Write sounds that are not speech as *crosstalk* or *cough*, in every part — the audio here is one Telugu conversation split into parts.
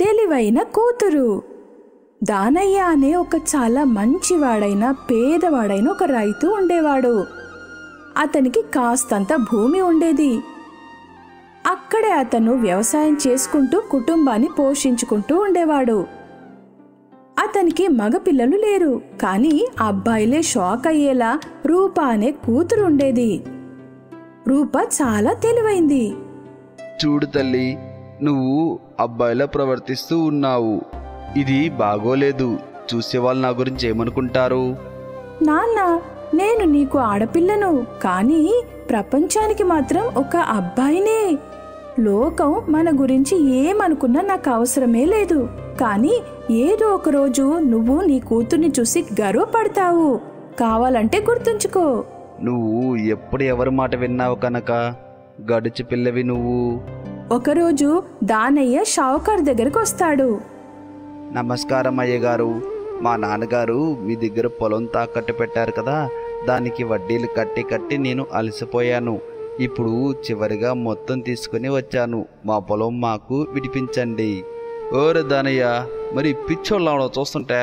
తెలివైన కూతురు. దానయ్య అనే ఒక చాలా మంచివాడైన పేదవాడైన ఒక రైతు ఉండేవాడు. అతనికి కాస్తంత భూమి ఉండేది. అక్కడే అతను వ్యవసాయం చేసుకుంటూ కుటుంబాన్ని పోషించుకుంటూ ఉండేవాడు. అతనికి మగపిల్లలు లేరు కానీ అబ్బాయిలే షాక్ అయ్యేలా రూప అనే కూతురు ఉండేది. రూప చాలా తెలివైంది. చూడు తల్లి నువ్వు అబ్బాయిలా ప్రవర్తిస్తూ ఉన్నావు. ఇది బాగోలేదు. చూసేవాళ్ళు నా గురించి ఏమనుకుంటారు? నాన్న నేను నీకు ఆడపిల్లను కానీ ప్రపంచానికి మాత్రం ఒక అబ్బాయినే. లోకం మన గురించి ఏమనుకున్నా నాకు అవసరమే లేదు. కానీ ఏదో ఒక రోజు నువ్వు నీ కూతుర్ని చూసి గర్వపడతావు. కావాలంటే గుర్తుంచుకో. నువ్వు ఎప్పుడు ఎవరి మాట విన్నావు కనుక? గడిచి పిల్లవి నువ్వు. ఒకరోజు దానయ్య షావుకార్ దగ్గరకు వస్తాడు. నమస్కారం అయ్య గారు మా నాన్నగారు మీ దగ్గర పొలం తాకట్టు పెట్టారు కదా దానికి వడ్డీలు కట్టి కట్టి నేను అలసిపోయాను. ఇప్పుడు చివరిగా మొత్తం తీసుకుని వచ్చాను. మా పొలం మాకు విడిపించండి. ఓరే దానయ్య మరి పిచ్చోళ్ళ చూస్తుంటే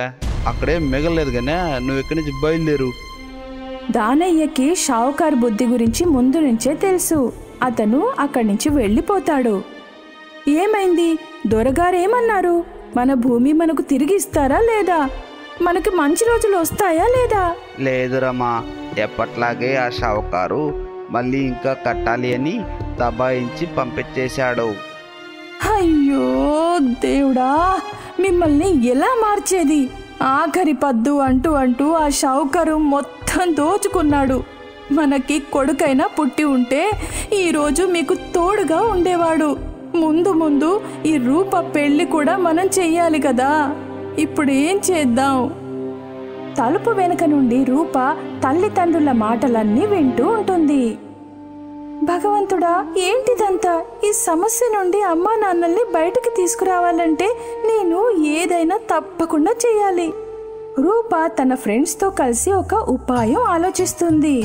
అక్కడే మిగలలేదు కానీ నువ్వు ఇక్కడి నుంచి బయలుదేరు? దానయ్యకి షావుకార్ బుద్ధి గురించి ముందు నుంచే తెలుసు. అతను అక్కడి నుంచి వెళ్ళిపోతాడు. ఏమైంది? దొరగారేమన్నారు? మన భూమి మనకు తిరిగి ఇస్తారా లేదా? మనకి మంచి రోజులు వస్తాయా లేదా? లేదురమ్మా ఎప్పట్లాగే ఆ షావుకారు మళ్ళీ ఇంకా కట్టాలి అని దబాయించి పంపించేశాడు. అయ్యో దేవుడా మిమ్మల్ని ఎలా మార్చేది? ఆఖరి పద్దు అంటూ అంటూ ఆ షావుకారు మొత్తం దోచుకున్నాడు. మనకి కొడుకైనా పుట్టి ఉంటే ఈరోజు మీకు తోడుగా ఉండేవాడు. ముందు ముందు ఈ రూప పెళ్ళి కూడా మనం చెయ్యాలి కదా. ఇప్పుడు ఏం చేద్దాం? తలుపు వెనుక నుండి రూప తల్లిదండ్రుల మాటలన్నీ వింటూ ఉంటుంది. భగవంతుడా ఏంటిదంతా? ఈ సమస్య నుండి అమ్మా నాన్నల్ని బయటకు తీసుకురావాలంటే నేను ఏదైనా తప్పకుండా చేయాలి రూప తన ఫ్రెండ్స్తో కలిసి ఒక ఉపాయం ఆలోచిస్తుంది.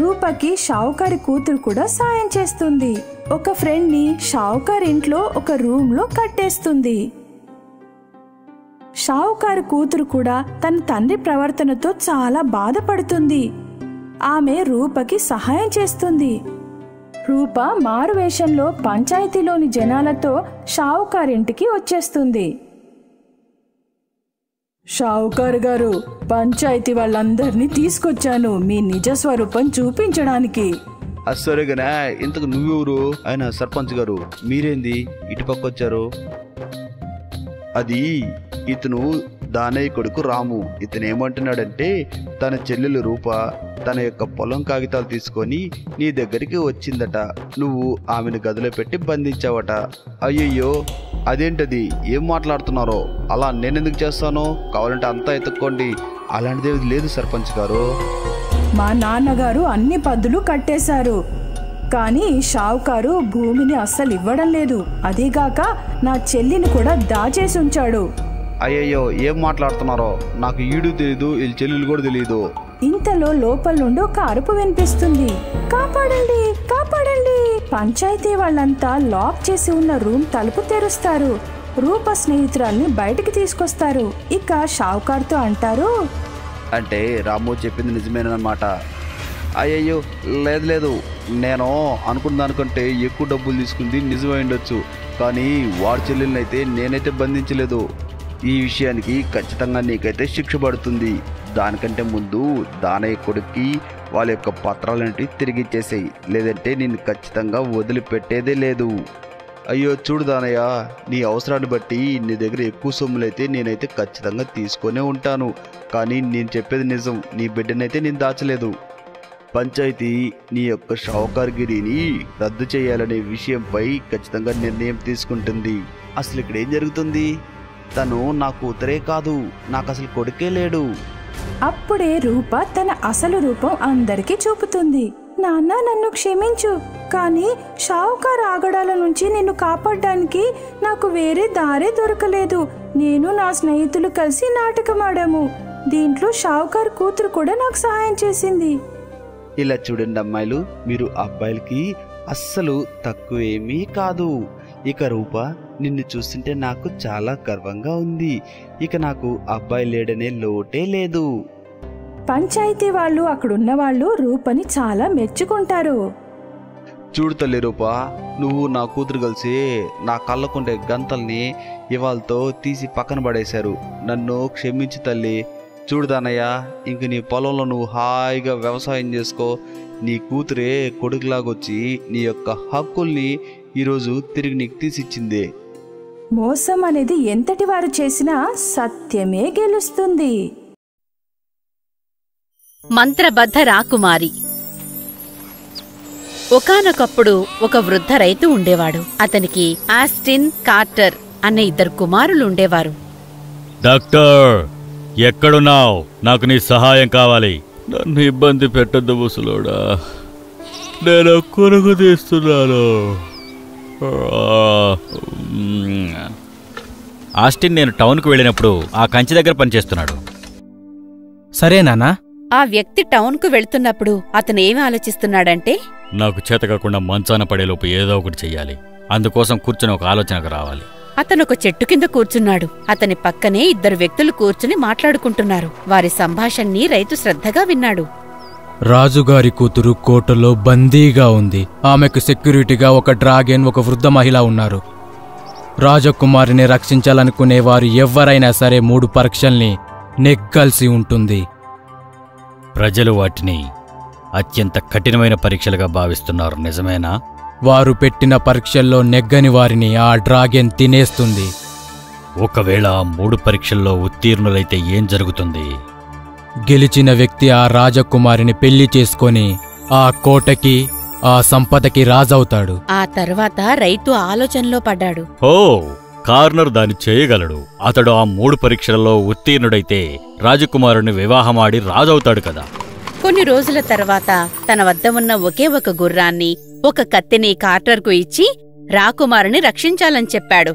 రూపకి షావుకారి కూతురు కూడా సాయం చేస్తుంది. ఒక ఫ్రెండ్ని షావుకారి ఇంట్లో ఒక రూమ్లో కట్టేస్తుంది. షావుకారు కూతురు కూడా తన తండ్రి ప్రవర్తనతో చాలా బాధపడుతుంది. ఆమె రూపకి సహాయం చేస్తుంది. రూప మారువేషంలో పంచాయతీలోని జనాలతో షావుకారింటికి వచ్చేస్తుంది. షావుకారు గారు పంచాయతీ వాళ్ళందరినీ తీసుకొచ్చాను మీ నిజ స్వరూపం చూపించడానికి. అసలుగానే ఇంతకు నువ్వెవరు? ఆయన సర్పంచ్ గారు మీరేంది? ఇటుపక్క వచ్చారు అది ఇతను దానయ్య కొడుకు రాము. ఇతను ఏమంటున్నాడంటే తన చెల్లెలు రూప తన యొక్క పొలం కాగితాలు తీసుకొని నీ దగ్గరికి వచ్చిందట. నువ్వు ఆమెను గదిలో పెట్టి బంధించావట. అయ్యయ్యో అదేంటది? ఏం మాట్లాడుతున్నారో? అలా నేనెందుకు చేస్తాను? కావాలంటే అంతా ఎత్తుక్కోండి. అలాంటిదేది లేదు సర్పంచ్ గారు. మా నాన్నగారు అన్ని పద్దులు కట్టేశారు. కానీ షావుకారు భూమిని అస్సలు ఇవ్వడం లేదు. అదీగాక నా చెల్లిని కూడా దాచేసి ఉంచాడు. అయ్యయ్యో ఏం మాట్లాడుతున్నారో? నాకు ఈడు తెలీదు వీళ్ళ చెల్లెలు కూడా తెలియదు ఇంతలో లోపల నుండి ఒక అరుపు వినిపిస్తుంది. కాపాడండి కాపాడండి! పంచాయతీ వాళ్ళంతా లాక్ చేసి ఉన్న రూమ్ తలుపు తెరుస్తారు. రూప స్నేహితురాల్ని బయటికి తీసుకొస్తారు. ఇక షావుకార్తో అంటారు అంటే రాము చెప్పింది నిజమేనమాట అయ్యయ్యో లేదు లేదు. నేను అనుకున్న దానికంటే ఎక్కువ డబ్బులు తీసుకుంది నిజమై ఉండొచ్చు. కానీ వాడి చెల్లెల్ని అయితే నేనైతే బంధించలేదు. ఈ విషయానికి ఖచ్చితంగా నీకైతే శిక్ష పడుతుంది. దానికంటే ముందు దానయ్య కొడుక్కి వాళ్ళ యొక్క పత్రాలంటి తిరిగి ఇచ్చేసేయి. లేదంటే నేను ఖచ్చితంగా వదిలిపెట్టేదే లేదు. అయ్యో చూడు దానయ్య నీ అవసరాన్ని బట్టి నీ దగ్గర ఎక్కువ సొమ్ములైతే నేనైతే ఖచ్చితంగా తీసుకొనే ఉంటాను. కానీ నేను చెప్పేది నిజం నీ బిడ్డనైతే నేను దాచలేదు. పంచాయతీ నీ యొక్క షావుకార్గిరిని రద్దు చేయాలనే విషయంపై ఖచ్చితంగా నిర్ణయం తీసుకుంటుంది. అసలు ఇక్కడ ఏం జరుగుతుంది? తను నా కూతురే కాదు నాకు అసలు కొడుకే లేడు. అప్పుడే రూప తన అసలు రూపం అందరికీ చూపుతుంది. నాన్న నన్ను క్షమించు కానీ షావుకార్ ఆగడాల నుంచి నిన్ను కాపాడడానికి నాకు వేరే దారే దొరకలేదు. నేను నా స్నేహితులు కలిసి నాటకం ఆడాము దీంట్లో షావుకార్ కూతురు కూడా నాకు సహాయం చేసింది. ఇలా చూడండి అమ్మాయిలు మీరు అబ్బాయిలకి అస్సలు తక్కువేమీ కాదు. ఇక రూప నిన్ను చూస్తుంటే నాకు చాలా గర్వంగా ఉంది. ఇక నాకు అబ్బాయి లేడనే లోటే లేదు. పంచాయతీ వాళ్ళు అక్కడున్న వాళ్ళు రూపని చాలా మెచ్చుకుంటారు. చూడు తల్లి రూప నువ్వు నా కూతురు కలిసి నా కళ్ళకుండే గంతల్ని ఇవాళతో తీసి పక్కన పడేశారు. నన్ను క్షమించి తల్లి. చూడు దానయ్య ఇంక నీ పొలంలో నువ్వు హాయిగా వ్యవసాయం చేసుకో. నీ కూతురే కొడుకులాగొచ్చి నీ యొక్క హక్కుల్ని ఈరోజు తిరిగి నీకు తీసిచ్చింది. మోసం అనేది ఎంతటి వారు చేసినా సత్యమే గెలుస్తుంది. మంత్రబద్ధ రాకుమారి. ఒకానొకప్పుడు ఒక వృద్ధ రైతు ఉండేవాడు. అతనికి ఆస్టిన్ కార్టర్ అనే ఇద్దరు కుమారులు ఉండేవారు. డాక్టర్ ఎక్కడున్నావు? నాకు నీ సహాయం కావాలి. నన్ను ఇబ్బంది పెట్టద్దు ముసలోడా. నేను కొనుగు తీస్తున్నాను ఆస్టిన్ నేను టౌన్కు వెళ్ళినప్పుడు ఆ కంచి దగ్గర పనిచేస్తున్నాడు. సరే నాన్నా ఆ వ్యక్తి టౌన్కు వెళ్తున్నప్పుడు అతను ఏమి ఆలోచిస్తున్నాడంటే? నాకు చేత కాకుండా మంచాన పడేలోపు ఏదో ఒకటి చెయ్యాలి. అందుకోసం కూర్చొని ఒక ఆలోచనకు రావాలి. అతను ఒక చెట్టు కింద కూర్చున్నాడు. అతని పక్కనే ఇద్దరు వ్యక్తులు కూర్చుని మాట్లాడుకుంటున్నారు. వారి సంభాషణని రైతు శ్రద్ధగా విన్నాడు. రాజుగారి కూతురు కోటలో బందీగా ఉంది. ఆమెకు సెక్యూరిటీగా ఒక డ్రాగన్ ఒక వృద్ధ మహిళ ఉన్నారు. రాజకుమారిని రక్షించాలనుకునే వారు ఎవ్వరైనా సరే మూడు పరీక్షల్ని నెక్కాల్సి ఉంటుంది. ప్రజలు వాటిని అత్యంత కఠినమైన పరీక్షలుగా భావిస్తున్నారు. నిజమేనా? వారు పెట్టిన పరీక్షల్లో నెగ్గని వారిని ఆ డ్రాగన్ తినేస్తుంది. ఒకవేళ ఆ మూడు పరీక్షల్లో ఉత్తీర్ణులైతే ఏం జరుగుతుంది? గెలిచిన వ్యక్తి ఆ రాజకుమారిని పెళ్ళి చేసుకొని ఆ కోటకి ఆ సంపదకి రాజవుతాడు. ఆ తర్వాత రైతు ఆలోచనలో పడ్డాడు. ఓ కార్నర్ దాన్ని చేయగలడు. అతడు ఆ మూడు పరీక్షలలో ఉత్తీర్ణుడైతే రాజకుమారుని వివాహమాడి రాజవుతాడు కదా. కొన్ని రోజుల తర్వాత తన వద్ద ఉన్న ఒకే ఒక గుర్రాన్ని ఒక కత్తిని కార్టర్కు ఇచ్చి రాకుమారుని రక్షించాలని చెప్పాడు.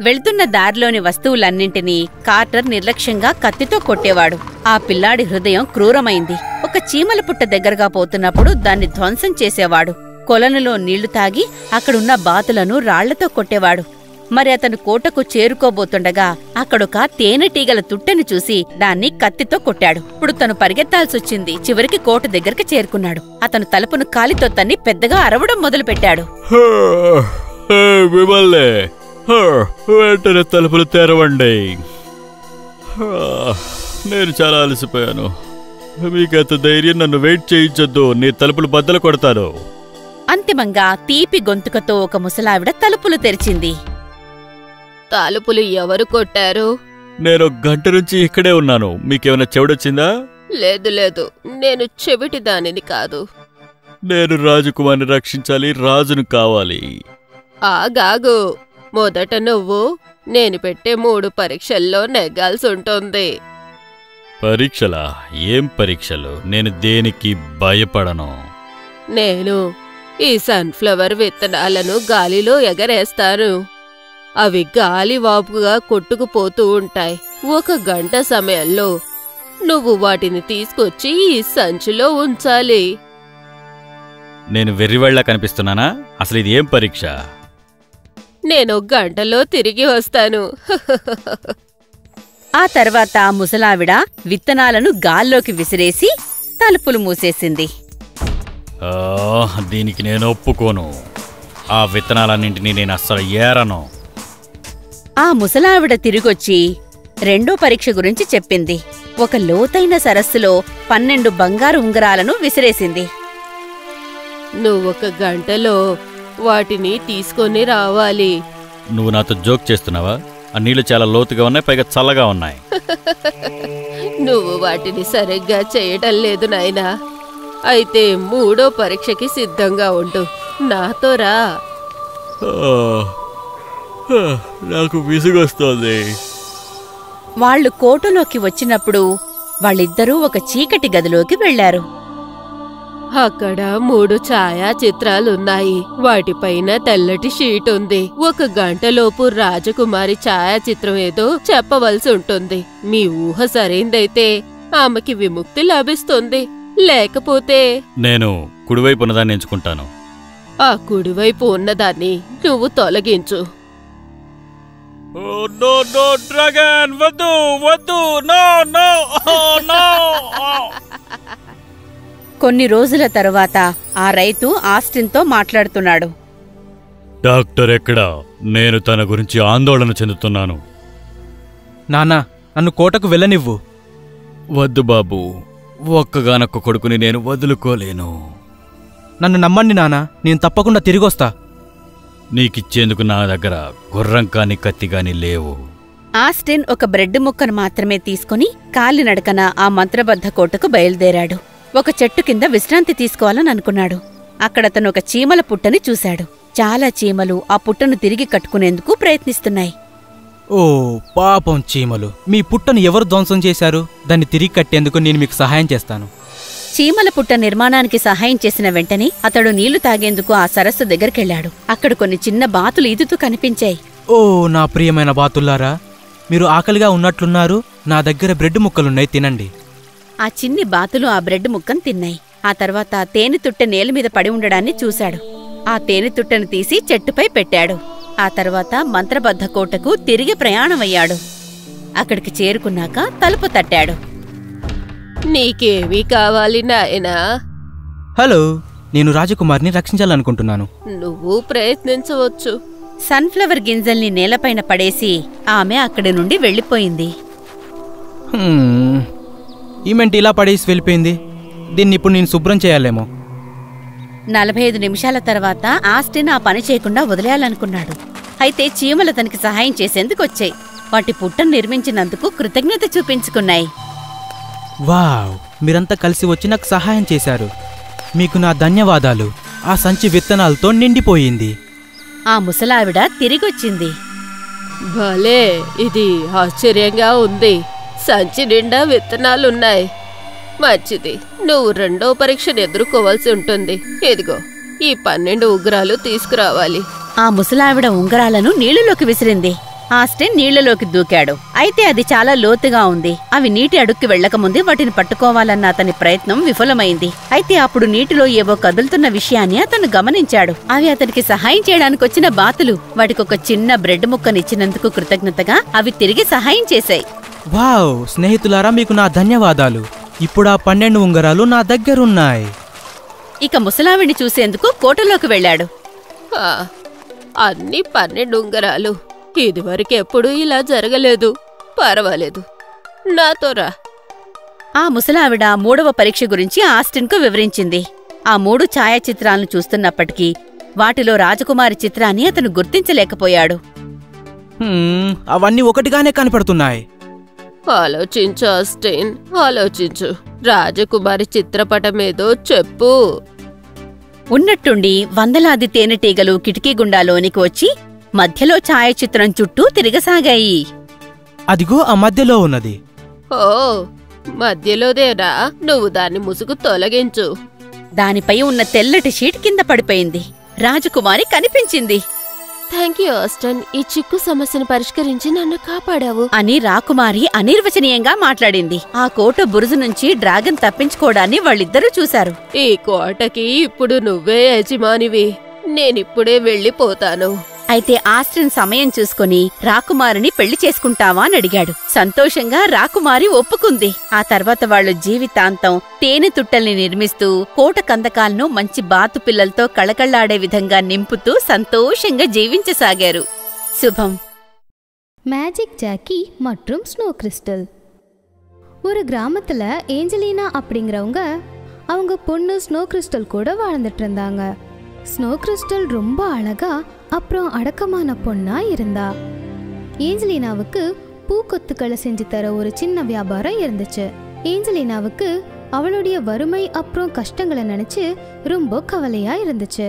వెళ్తున్న దారిలోని వస్తువులన్నింటినీ కార్టర్ నిర్లక్ష్యంగా కత్తితో కొట్టేవాడు. ఆ పిల్లాడి హృదయం క్రూరమైంది. ఒక చీమల పుట్ట దగ్గరగా పోతున్నప్పుడు దాన్ని ధ్వంసం చేసేవాడు. కొలనులో నీళ్ళు తాగి అక్కడున్న బాతులను రాళ్ళతో కొట్టేవాడు. మరి అతను కోటకు చేరుకోబోతుండగా అక్కడొక తేనెటీగల తుట్టెను చూసి దాన్ని కత్తితో కొట్టాడు. ఇప్పుడు తను పరిగెత్తాల్సొచ్చింది. చివరికి కోట దగ్గరికి చేరుకున్నాడు. అతను తలుపును కాలితో తన్ని పెద్దగా అరవడం మొదలుపెట్టాడు. వెంటనే తలుపులు తెరవండి. నేను చాలా అలసిపోయాను. మీకంత ధైర్యం నన్ను వెయిట్ చేయించొద్దు. నీ తలుపులు బద్దలు కొడతాను. అంతిమంగా తీపి గొంతుకతో ఒక ముసలావిడ తలుపులు తెరిచింది. తలుపులు ఎవరు కొట్టారు? నేను గంట నుంచి ఇక్కడే ఉన్నాను. మీకేమైనా చెవుడొచ్చిందా? లేదు లేదు. నేను చెవిటి దానిని కాదు. నేను రాజకుమారిని రక్షించాలి రాజును కావాలి. ఆగాగు. మొదట నువ్వు నేను పెట్టే మూడు పరీక్షల్లో నెగ్గాల్సి ఉంటుంది పరీక్షలా? ఏం పరీక్షలు? నేను దేనికి భయపడను? నేను ఈ సన్ఫ్లవర్ విత్తనాలను గాలిలో ఎగరేస్తాను. అవి గాలి వాపుగా కొట్టుకుపోతూ ఉంటాయి. ఒక గంట సమయంలో నువ్వు వాటిని తీసుకొచ్చి ఈ సంచిలో ఉంచాలి. నేను వెర్రివాళ్ళ కనిపిస్తున్నానా? అసలు ఇది ఏం పరీక్ష? నేను గంటలో తిరిగి వస్తాను. *laughs* ఆ తర్వాత ఆ ముసలావిడ విత్తనాలను గాల్లోకి విసిరేసి తలుపులు మూసేసింది. ఆ, దీనికి నేను ఒప్పుకోను. ఆ విత్తనాలన్నింటినీ నేను అస్సలు ఏరను. ఆ ముసలావిడ తిరిగొచ్చి రెండో పరీక్ష గురించి చెప్పింది. ఒక లోతైన సరస్సులో పన్నెండు బంగారు ఉంగరాలను విసిరేసింది. నువ్వొక గంటలో వాటిని తీసుకొని రావాలి. నువ్వు నాతో జోక్ చేస్తున్నావా? ఆ నీళ్ళు చాలా లోతుగా ఉన్నాయి పైగా చల్లగా ఉన్నాయి. *laughs* నువ్వు వాటిని సరిగ్గా చేయటం లేదు నాయనా. అయితే మూడో పరీక్షకి సిద్ధంగా ఉండు. నాతో రా. నాకు విసుగొస్తోంది. వాళ్ళు కోటలోకి వచ్చినప్పుడు వాళ్ళిద్దరూ ఒక చీకటి గదిలోకి వెళ్ళారు అక్కడ మూడు ఛాయా చిత్రాలున్నాయి వాటిపైన తెల్లటి షీట్ ఉంది. ఒక గంటలోపు రాజకుమారి ఛాయాచిత్రం ఏదో చెప్పవలసి ఉంటుంది. మీ ఊహ సరైందైతే ఆమెకి విముక్తి లభిస్తుంది. లేకపోతే నేను కుడివైపు ఉన్నదాన్ని ఎంచుకుంటాను. ఆ కుడివైపు ఉన్నదాన్ని నువ్వు తొలగించు. నో నో డ్రాగన్ వద్దు వద్దు నో నో నో. కొన్ని రోజుల తరువాత ఆ రైతు ఆస్టిన్తో మాట్లాడుతున్నాడు. డాక్టర్ ఎక్కడా? నేను తన గురించి ఆందోళన చెందుతున్నాను. నానా నన్ను కోటకు వెళ్ళనివ్వు. వద్దు బాబు ఒక్కగానొక్క కొడుకుని నేను వదులుకోలేను. నన్ను నమ్మండి నానా నేను తప్పకుండా తిరిగొస్తా. నీకిచ్చేందుకు నా దగ్గర గుర్రం కాని కత్తి కాని లేవు. ఆస్టిన్ ఒక బ్రెడ్ ముక్కను మాత్రమే తీసుకుని కాలినడకన ఆ మంత్రబద్ధ కోటకు బయలుదేరాడు. ఒక చెట్టు కింద విశ్రాంతి తీసుకోవాలని అనుకున్నాడు. అక్కడతను ఒక చీమల పుట్టని చూశాడు. చాలా చీమలు ఆ పుట్టను తిరిగి కట్టుకునేందుకు ప్రయత్నిస్తున్నాయి. ఓ పాపం చీమలు. మీ పుట్టను ఎవరు ధ్వంసం చేశారు? దాన్ని తిరిగి కట్టేందుకు నేను మీకు సహాయం చేస్తాను. చీమల పుట్ట నిర్మాణానికి సహాయం చేసిన వెంటనే అతడు నీళ్ళు తాగేందుకు ఆ సరస్సు దగ్గరికెళ్ళాడు అక్కడ కొన్ని చిన్న బాతులు ఈదుతూ కనిపించాయి. ఓ నా ప్రియమైన బాతుల్లారా మీరు ఆకలిగా ఉన్నట్లున్నారు నా దగ్గర బ్రెడ్ ముక్కలున్నాయి తినండి. ఆ చిన్ని బాతులు ఆ బ్రెడ్ ముక్కను తిన్నాయి. ఆ తర్వాత తేనె తుట్టె నేల మీద పడి ఉండడాన్ని చూశాడు. ఆ తేనె తుట్టెను తీసి చెట్టుపై పెట్టాడు. ఆ తర్వాత మంత్రబద్ధ కోటకు తిరిగి ప్రయాణమయ్యాడు. అక్కడికి చేరుకున్నాక తలుపు తట్టాడు. నీకేమీ కావాలి నాయనా? హలో నేను రాజకుమారిని రక్షించాలనుకుంటున్నాను. నువ్వు ప్రయత్నించవచ్చు. సన్ఫ్లవర్ గింజల్ని నేలపైన పడేసి ఆమె అక్కడి నుండి వెళ్ళిపోయింది. హ్మ్. ఈమెంట్ ఇలా పడేసి వెళ్ళిపోయింది. దీన్ని ఇప్పుడు నేను శుభ్రం చేయాలేమో. నలభై ఐదు నిమిషాల తర్వాత ఆస్టిన్ ఆ పని చేయకుండా వదిలేయాలనుకున్నాడు. అయితే చీమలు అతనికి సహాయం చేసేందుకు వచ్చాయి. వాటి పుట్టను నిర్మించినందుకు కృతజ్ఞత చూపించుకున్నాయి. వావ్ మీరంతా కలిసి వచ్చి నాకు సహాయం చేశారు. మీకు నా ధన్యవాదాలు. ఆ సంచి విత్తనాలతో నిండిపోయింది. ఆ ముసలావిడ తిరిగొచ్చింది. భలే ఇది ఆశ్చర్యంగా ఉంది. సంచి నిండా విత్తనాలున్నాయి. మంచిది నువ్వు రెండో పరీక్షను ఎదుర్కోవాల్సి ఉంటుంది. ఇదిగో ఈ పన్నెండు ఉగ్రాలు తీసుకురావాలి. ఆ ముసలావిడ ఉంగరాలను నీళ్ళలోకి విసిరింది. ఆస్టిన్ నీళ్ళలోకి దూకాడు. అయితే అది చాలా లోతుగా ఉంది. అవి నీటి అడుక్కి వెళ్ళకముందే వాటిని పట్టుకోవాలన్న అతని ప్రయత్నం విఫలమైంది. అయితే అప్పుడు నీటిలో ఏవో కదులుతున్న విషయాన్ని అతను గమనించాడు. అవి అతనికి సహాయం చేయడానికి వచ్చిన బాతులు. వాటికి ఒక చిన్న బ్రెడ్ ముక్కనిచ్చినందుకు కృతజ్ఞతగా అవి తిరిగి సహాయం చేశాయి. వావ్! స్నేహితులారా మీకు నా ధన్యవాదాలు. ఇప్పుడు ఆ పన్నెండు ఉంగరాలు నా దగ్గరున్నాయి. ఇక ముసలావిడిని చూసేందుకు కోటలోకి వెళ్ళాడు. ఆ, అన్ని పన్నెండు ఉంగరాలు. ఇదివరకెప్పుడు ఇలా జరగలేదు. పర్వాలేదు. నాతో రా. ఆ ముసలావిడ మూడవ పరీక్ష గురించి ఆస్టిన్కు వివరించింది. ఆ మూడు ఛాయాచిత్రాలను చూస్తున్నప్పటికీ వాటిలో రాజకుమారి చిత్రాన్ని అతను గుర్తించలేకపోయాడు. హ్మ్, అవన్నీ ఒకటిగానే కనపడుతున్నాయి. ఆలోచించు ఆస్టిన్. ఆలోచించు. రాజకుమారి చిత్రపటం ఏదో చెప్పు. ఉన్నట్టుండి వందలాది తేనెటీగలు కిటికీ గుండా లోనికి వచ్చి మధ్యలో ఛాయాచిత్రం చుట్టూ తిరగసాగాయి. అదిగో ఆ మధ్యలో ఉన్నది. ఓ మధ్యలోదేనా? నువ్వు దాన్ని ముసుగు తొలగించు. దానిపై ఉన్న తెల్లటి షీట్ కింద పడిపోయింది. రాజకుమారి కనిపించింది. Thank you Aston. ఈ చిక్కు సమస్యను పరిష్కరించి నన్ను కాపాడావు. అని రాకుమారి అనిర్వచనీయంగా మాట్లాడింది. ఆ కోట బురుజు నుంచి డ్రాగన్ తప్పించుకోవడాన్ని వాళ్ళిద్దరూ చూశారు. ఈ కోటకి ఇప్పుడు నువ్వే యజమానివి. నేనిప్పుడే వెళ్ళిపోతాను. అయితే ఆస్టిన్ సమయం చూసుకుని రాకుమారిని పెళ్లి చేసుకుంటావా అని అడిగాడు సంతోషంగా రాకుమారి ఒప్పుకుంది ఆ తర్వాత వాళ్ళు జీవితాంతం తేనె తుట్టల్ని నిర్మిస్తూ కోట కందకాలను మంచి బాతు పిల్లలతో కళకళ్లాడే విధంగా నింపుతూ సంతోషంగా జీవించసాగారు శుభం மேஜிக் ஜாக்கி மற்றும் ஸ்னோ கிறிஸ்டல் ஒரு கிராமத்தில் ஏஞ்சலினா அப்படிங்கிறவங்க அவங்க பொண்ணு ஸ்னோ கிறிஸ்டல் கூட வாழ்ந்துட்டு இருந்தாங்க ஸ்னோ கிறிஸ்டல் ரொம்ப அழகா அப்புறம் அடக்கமான பொண்ணா இருந்தா. ஏஞ்சலினாவுக்கு பூக்கொத்துக்களை செஞ்சு தர ஒரு சின்ன வியாபாரம் இருந்துச்சு. ஏஞ்சலினாவுக்கு அவளுடைய வறுமை அப்புறம் கஷ்டங்களை நினைச்சு ரொம்ப கவலையா இருந்துச்சு.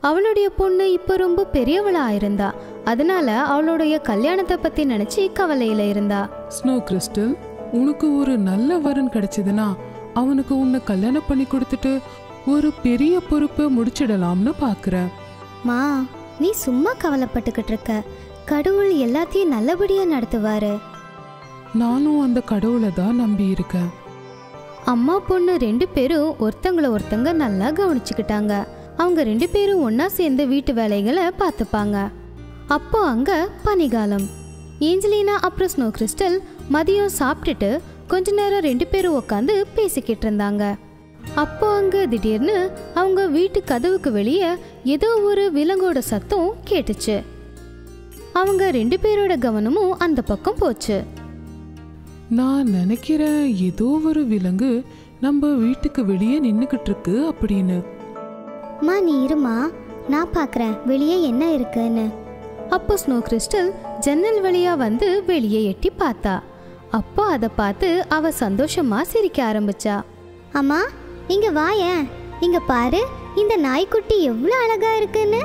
அவளுடைய பொண்ணு இப்போ ரொம்ப பெரியவளா இருந்தா. அதனால அவளுடைய கல்யாணத்தை பத்தி நினைச்சு கவலையில இருந்தா. ஸ்னோ கிறிஸ்டல் உனக்கு ஒரு நல்ல வரன் கிடைச்சதுன்னா அவனுக்கு உன்னை கல்யாணம் பண்ணி கொடுத்துட்டு ஒரு பெரிய பொறுப்பை முடிச்சிடலாம்னு பாக்குறேன் மா நீ சும்மா கவலைப்பட்டுக்கிட்டு இருக்க. கடவுள் எல்லாத்தையும் நல்லபடியா நடத்துவாரு. நானும் அந்த கடவுளை தான் நம்பி இருக்கேன். அம்மா பொண்ணு ரெண்டு பேரும் ஒருத்தங்கள ஒருத்தங்க நல்லா கவனிச்சுக்கிட்டாங்க. அவங்க ரெண்டு பேரும் ஒண்ணா சேர்ந்து வீட்டு வேலைகளை பார்த்துப்பாங்க. அப்போ அங்க பனிகாலம் ஏஞ்சலினா அப்புறம் ஸ்னோ கிறிஸ்டல் மதியம் சாப்பிட்டுட்டு கொஞ்ச நேரம் ரெண்டு பேரும் உட்காந்து பேசிக்கிட்டு இருந்தாங்க. அப்போ அங்க திடீர்னு அவங்க வீட்டு கதவுக்கு வெளியே ஏதோ ஒரு விலங்கோட சத்தம் கேட்டுச்சு. அவங்க ரெண்டு பேரோட கவனமும் அந்த பக்கம் போச்சு. நான் நினைக்கிறேன் ஏதோ ஒரு விலங்கு நம்ம வீட்டுக்கு வெளியே நின்னுக்கிட்டு இருக்கு அப்படின்னு. மா நீ இருமா? நான் பார்க்குறேன் வெளியே என்ன இருக்குன்னு. அப்போ ஸ்னோ கிறிஸ்டல் ஜன்னல் வழியா வந்து வெளியே எட்டி பார்த்தா. அப்போ அதை பார்த்து அவ சந்தோஷமா சிரிக்க ஆரம்பிச்சா. அம்மா இங்க வாயேன் இங்க பாரு இந்த நாய்க்குட்டி எவ்வளோ அழகா இருக்குன்னு.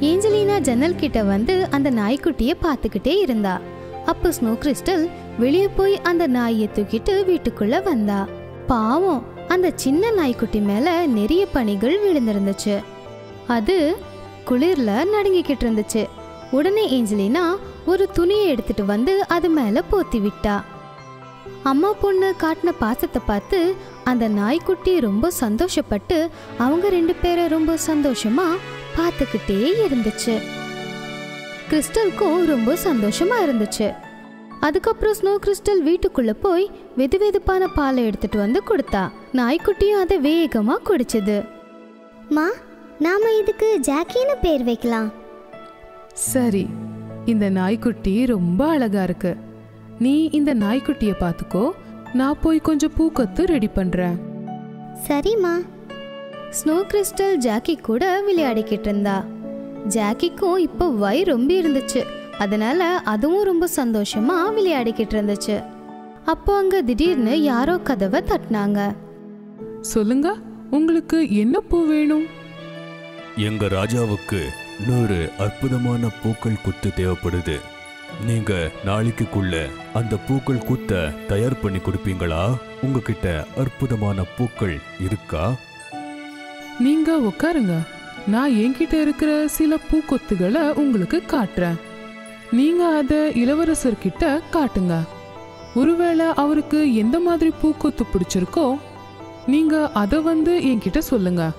ஏஞ்சலினா ஜன்னல் கிட்ட வந்து அந்த நாய்க்குட்டியை பார்த்துக்கிட்டே இருந்தா. அப்போ ஸ்னோ கிறிஸ்டல் வெளியே போய் அந்த நாயை தூக்கிட்டு வீட்டுக்குள்ள வந்தா. பாவம் அந்த சின்ன நாய்க்குட்டி மேல நிறைய பனிகள் விழுந்திருந்துச்சு. அது குளிர்ல நடுங்கிக்கிட்டு இருந்துச்சு. உடனே ஏஞ்சலினா ஒரு துணியை எடுத்துட்டு வந்து அது மேல போத்தி விட்டா. அம்மா பொண்ணு காட்டின பாசத்தை பார்த்து அந்த நாய்க்குட்டி ரொம்ப சந்தோஷப்பட்டு அவங்க ரெண்டு பேரை ரொம்ப சந்தோஷமா பார்த்துக்கிட்டே இருந்துச்சு. கிறிஸ்டலுக்கும் ரொம்ப சந்தோஷமா இருந்துச்சு. அதுக்கப்புறம் ஸ்னோ கிறிஸ்டல் வீட்டுக்குள்ள போய் வெது வெதுப்பான பாலை எடுத்துட்டு வந்து கொடுத்தா. நாய்க்குட்டியும் அதை வேகமா குடிச்சது. மா நாம இதுக்கு ஜாக்கின்னு பேர் வைக்கலாம். சரி இந்த நாய்க்குட்டி ரொம்ப அழகா இருக்கு. நீ இந்த நாய்க்குட்டிய பார்த்துக்கோ. நான் போய் கொஞ்சம் பூக்கொத்து ரெடி பண்றேன். சரிம்மா. ஸ்னோ கிறிஸ்டல் ஜாக்கி கூட விளையாடிக்கிட்டு இருந்தா. ஜாக்கிக்கும் இப்போ வயிறு ரொம்ப இருந்துச்சு. அதனால அதுவும் ரொம்ப சந்தோஷமா விளையாடிக்கிட்டு இருந்துச்சு. அப்போ அங்க திடீர்னு யாரோ கதவை தட்டினாங்க. சொல்லுங்க உங்களுக்கு என்ன பூ வேணும்? எங்க ராஜாவுக்கு நூறு அற்புதமான பூக்கள் குத்து தேவைப்படுது. நீங்க நாளைக்குள்ள அந்த பூக்கள் குத்த தயார் பண்ணி கொடுப்பீங்களா? உங்ககிட்ட அற்புதமான பூக்கள் இருக்கா? நீங்க உட்காருங்க. நான் என்கிட்ட இருக்கிற சில பூக்கொத்துகளை உங்களுக்கு காட்டுறேன். நீங்க அதை இளவரசர்கிட்ட காட்டுங்க. ஒருவேளை அவருக்கு எந்த மாதிரி பூக்கொத்து பிடிச்சிருக்கோ நீங்க அதை வந்து என்கிட்ட சொல்லுங்க.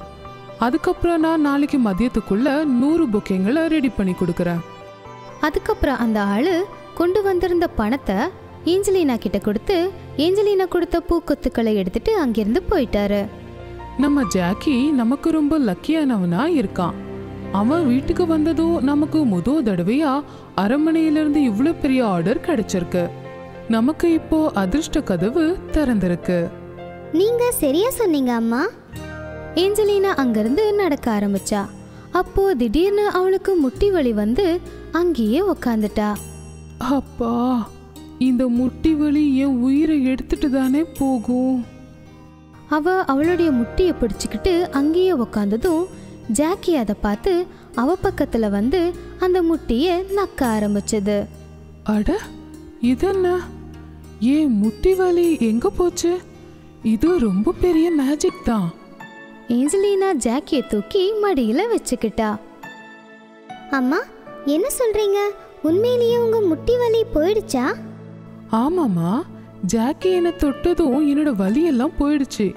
அதுக்கப்புறம் நான் நாளைக்கு மதியத்துக்குள்ள நூறு பொக்கேங்களை ரெடி பண்ணி கொடுக்குறேன். அதுக்கப்புறம் அந்த ஆளு கொண்டு வந்திருந்த பணத்தை ஏஞ்சலினா கிட்ட கொடுத்து ஏஞ்சலினா கொடுத்த பூக்கொத்துக்களை எடுத்துட்டு அங்கிருந்து போயிட்டாரு. நம்ம ஜாக்கி நமக்கு ரொம்ப லக்கியானவனா இருக்கான். அவன் வீட்டுக்கு வந்ததும் நமக்கு முதல் தடவையா அரண்மனையிலிருந்து இவ்வளோ பெரிய ஆர்டர் கிடைச்சிருக்கு. நமக்கு இப்போ அதிர்ஷ்ட கதவு திறந்திருக்கு. நீங்க சரியா சொன்னீங்க அம்மா. ஏஞ்சலினா அங்கிருந்து நடக்க ஆரம்பிச்சா. அப்போ திடீர்னு அவளுக்கு முட்டி வலி வந்து அங்கேயே உக்காந்துட்டா. அப்பா இந்த முட்டி வலி என் உயிரை எடுத்துட்டு தானே போகும். அவ அவளுடைய முட்டியை பிடிச்சுக்கிட்டு அங்கேயே உக்காந்ததும் ஜாக்கி அதை பார்த்து அவ பக்கத்துல வந்து அந்த முட்டிய நக்க ஆரம்பிச்சது. அட இதென்ன? ஏன் முட்டி வலி எங்க போச்சு? இது ரொம்ப பெரிய மேஜிக் தான். ஏஞ்சலினா ஜாக்கியை தூக்கி மடியில வச்சுக்கிட்டா. அம்மா என்ன சொல்றீங்க? உண்மையிலேயே உங்க முட்டி வலி போயிடுச்சா? ஆமாமா ஜாக்கி என்னை தொட்டதும் என்னோட வலி எல்லாம் போயிடுச்சு.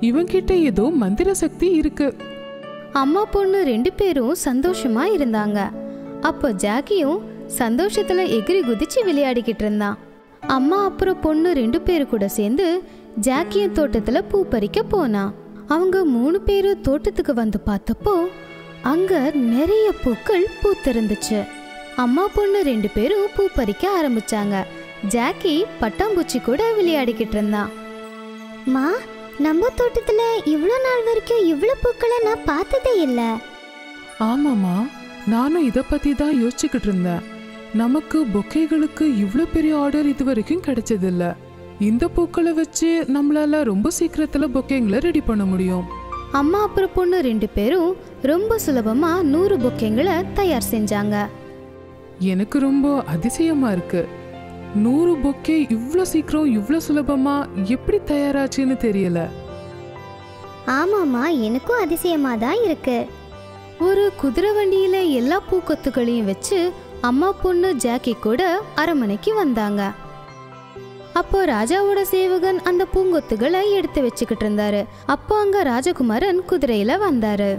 இவன்கிட்ட ஏதோ மந்திர சக்தி இருக்கு. அம்மா பொண்ணு ரெண்டு பேரும் சந்தோஷமா இருந்தாங்க. அப்போ ஜாக்கியும் சந்தோஷத்துல எகிரி குதிச்சு விளையாடிக்கிட்டு இருந்தான். அம்மா அப்புறம் பொண்ணு ரெண்டு பேரு கூட சேர்ந்து ஜாக்கியின் தோட்டத்துல பூ பறிக்க போனா அவங்க மூணு பேரும் தோட்டத்துக்கு வந்து பார்த்தப்போ அங்க நிறைய பூக்கள் பூத்திருந்துச்சு. அம்மா பொண்ணு ரெண்டு பேரும் பூ பறிக்க ஆரம்பிச்சாங்க. ஜாக்கி பட்டாம்பூச்சி கூட விளையாடிக்கிட்டு இருந்தான். மா நம்ம தோட்டத்துல இவ்வளோ நாள் வரைக்கும் இவ்வளோ பூக்களை நான் பார்த்ததே இல்லை. ஆமாமா நானும் இதை பத்தி தான் யோசிச்சுக்கிட்டு இருந்தேன். நமக்கு பொக்கேகளுக்கு இவ்வளோ பெரிய ஆர்டர் இது வரைக்கும் கிடைச்சதில்ல. இந்த பூக்களை வச்சு நம்மளால ரொம்ப சீக்கிரத்துல பொக்கேங்களை ரெடி பண்ண முடியும். அம்மா அப்புறம் பொண்ணு ரெண்டு பேரும் ரொம்ப சுலபமா நூறு பொக்கேங்களை தயார் செஞ்சாங்க. எனக்கு ரொம்ப அதிசயமா இருக்கு. நூறு பொக்கே இவ்வளோ சீக்கிரம் இவ்வளோ சுலபமா எப்படி தயாராச்சுன்னு தெரியல. ஆமாம்மா எனக்கும் அதிசயமாக தான் இருக்கு. ஒரு குதிரை வண்டியில எல்லா பூக்கொத்துகளையும் வச்சு அம்மா பொண்ணு ஜாக்கி கூட அரண்மனைக்கு வந்தாங்க. அப்போ ராஜாவோட சேவகன் அந்த பூங்கொத்துகளை எடுத்து வச்சுக்கிட்டு இருந்தாரு. அப்போ அங்க ராஜகுமாரன் குதிரையில வந்தாரு.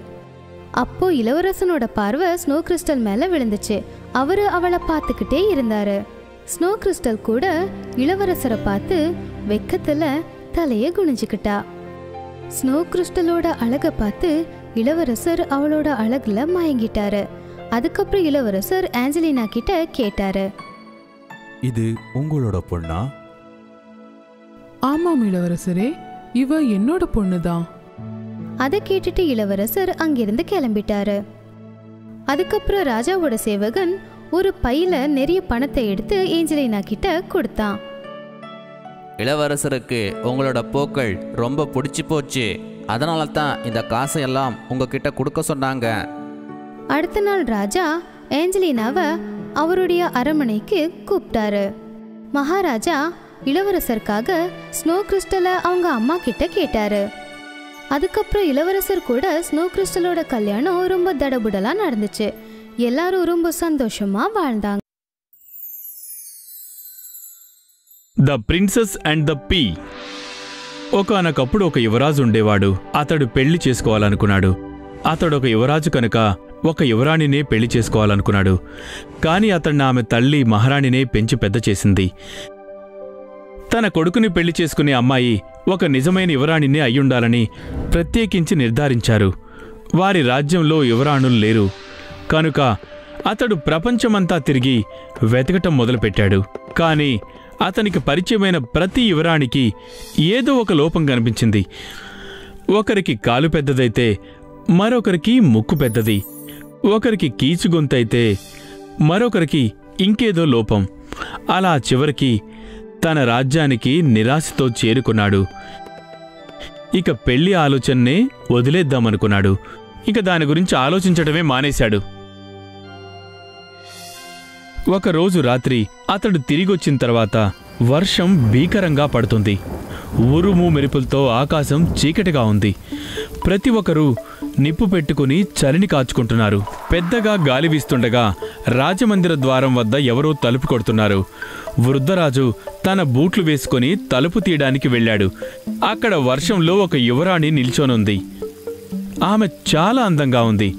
அப்போ இளவரசனோட பார்வை ஸ்னோ கிறிஸ்டல் மேல விழுந்துச்சு. அவரு அவளை பார்த்துக்கிட்டே இருந்தாரு. ஸ்னோ கிறிஸ்டல் கூட இளவரசரை பார்த்து வெக்கத்துல தலைய குனிஞ்சுக்கிட்டா. ஸ்னோ கிறிஸ்டலோட அழகை பார்த்து இளவரசர் அவளோட அழகுல மயங்கிட்டாரு. அதுக்கப்புறம் இளவரசர் ஆஞ்சலினா கிட்ட கேட்டாரு. இது உங்களோட பொண்ணா? ஆமாம் இளவரசரே இவ என்னோட பொண்ணுதான். அதை கேட்டுட்டு இளவரசர் அங்கிருந்து கிளம்பிட்டாரு. அதுக்கப்புறம் ராஜாவோட சேவகன் ஒரு பையில நிறைய பணத்தை எடுத்து ஏஞ்சலினா கிட்ட கொடுத்தான். இளவரசருக்கு உங்களோட பூக்கள் ரொம்ப பிடிச்சி போச்சு. அதனால தான் இந்த காசை எல்லாம் உங்ககிட்ட கொடுக்க சொன்னாங்க. அடுத்த நாள் ராஜா ஏஞ்சலினாவை அவருடைய அரண்மனைக்கு கூப்பிட்டாரு. மகாராஜா இளவரசருக்காக ஸ்னோ கிறிஸ்டலை அவங்க அம்மா கிட்ட கேட்டாரு அதுக்கப்புறம் இளவரசர் கூட ஸ்னோ கிறிஸ்டலோட கல்யாணம் ரொம்ப தடபுடலா நடந்துச்சு எல்லாரும் ரொம்ப சந்தோஷமா வாழ்ந்தாங்க the princess and the pea ఒకనొకప్పుడు ఒక యువరాజు ఉండేవాడు అతడు పెళ్లి చేసుకోవాలనుకున్నాడు అతడు ఒక యువరాజు కనుక ఒక యువరాణినే పెళ్లి చేసుకోవాలనుకున్నాడు కాని అతన్ని ఆమె తల్లి మహారాణినే పెంచి పెద్ద చేసింది తన కొడుకుని పెళ్ళి చేసుకునే అమ్మాయి ఒక నిజమైన యువరాణినే అయ్యుండాలని ప్రత్యేకించి నిర్ధారించారు. వారి రాజ్యంలో యువరాణులు లేరు. కనుక అతడు ప్రపంచమంతా తిరిగి వెతకటం మొదలుపెట్టాడు. కాని అతనికి పరిచయమైన ప్రతి యువరానికి ఏదో ఒక లోపం కనిపించింది. ఒకరికి కాలు పెద్దదైతే మరొకరికి ముక్కు పెద్దది. ఒకరికి కీచు గొంతైతే మరొకరికి ఇంకేదో లోపం. అలా చివరికి తన రాజ్యానికి నిరాశతో చేరుకున్నాడు. ఇక పెళ్ళి ఆలోచననే వదిలేద్దామనుకున్నాడు. ఇక దాని గురించి ఆలోచించడమే మానేశాడు. ఒకరోజు రాత్రి అతడు తిరిగొచ్చిన తర్వాత వర్షం భీకరంగా పడుతుంది. ఉరుము మెరుపులతో ఆకాశం చీకటిగా ఉంది. ప్రతి ఒక్కరూ నిప్పు పెట్టుకుని చలిని కాచుకుంటున్నారు. పెద్దగా గాలి వీస్తుండగా రాజమందిర ద్వారం వద్ద ఎవరో తలుపు కొడుతున్నారు. వృద్ధరాజు తన బూట్లు వేసుకొని తలుపు తీయడానికి వెళ్ళాడు. అక్కడ వర్షంలో ఒక యువరాణి నిల్చోనుంది. ఆమె చాలా అందంగా ఉంది.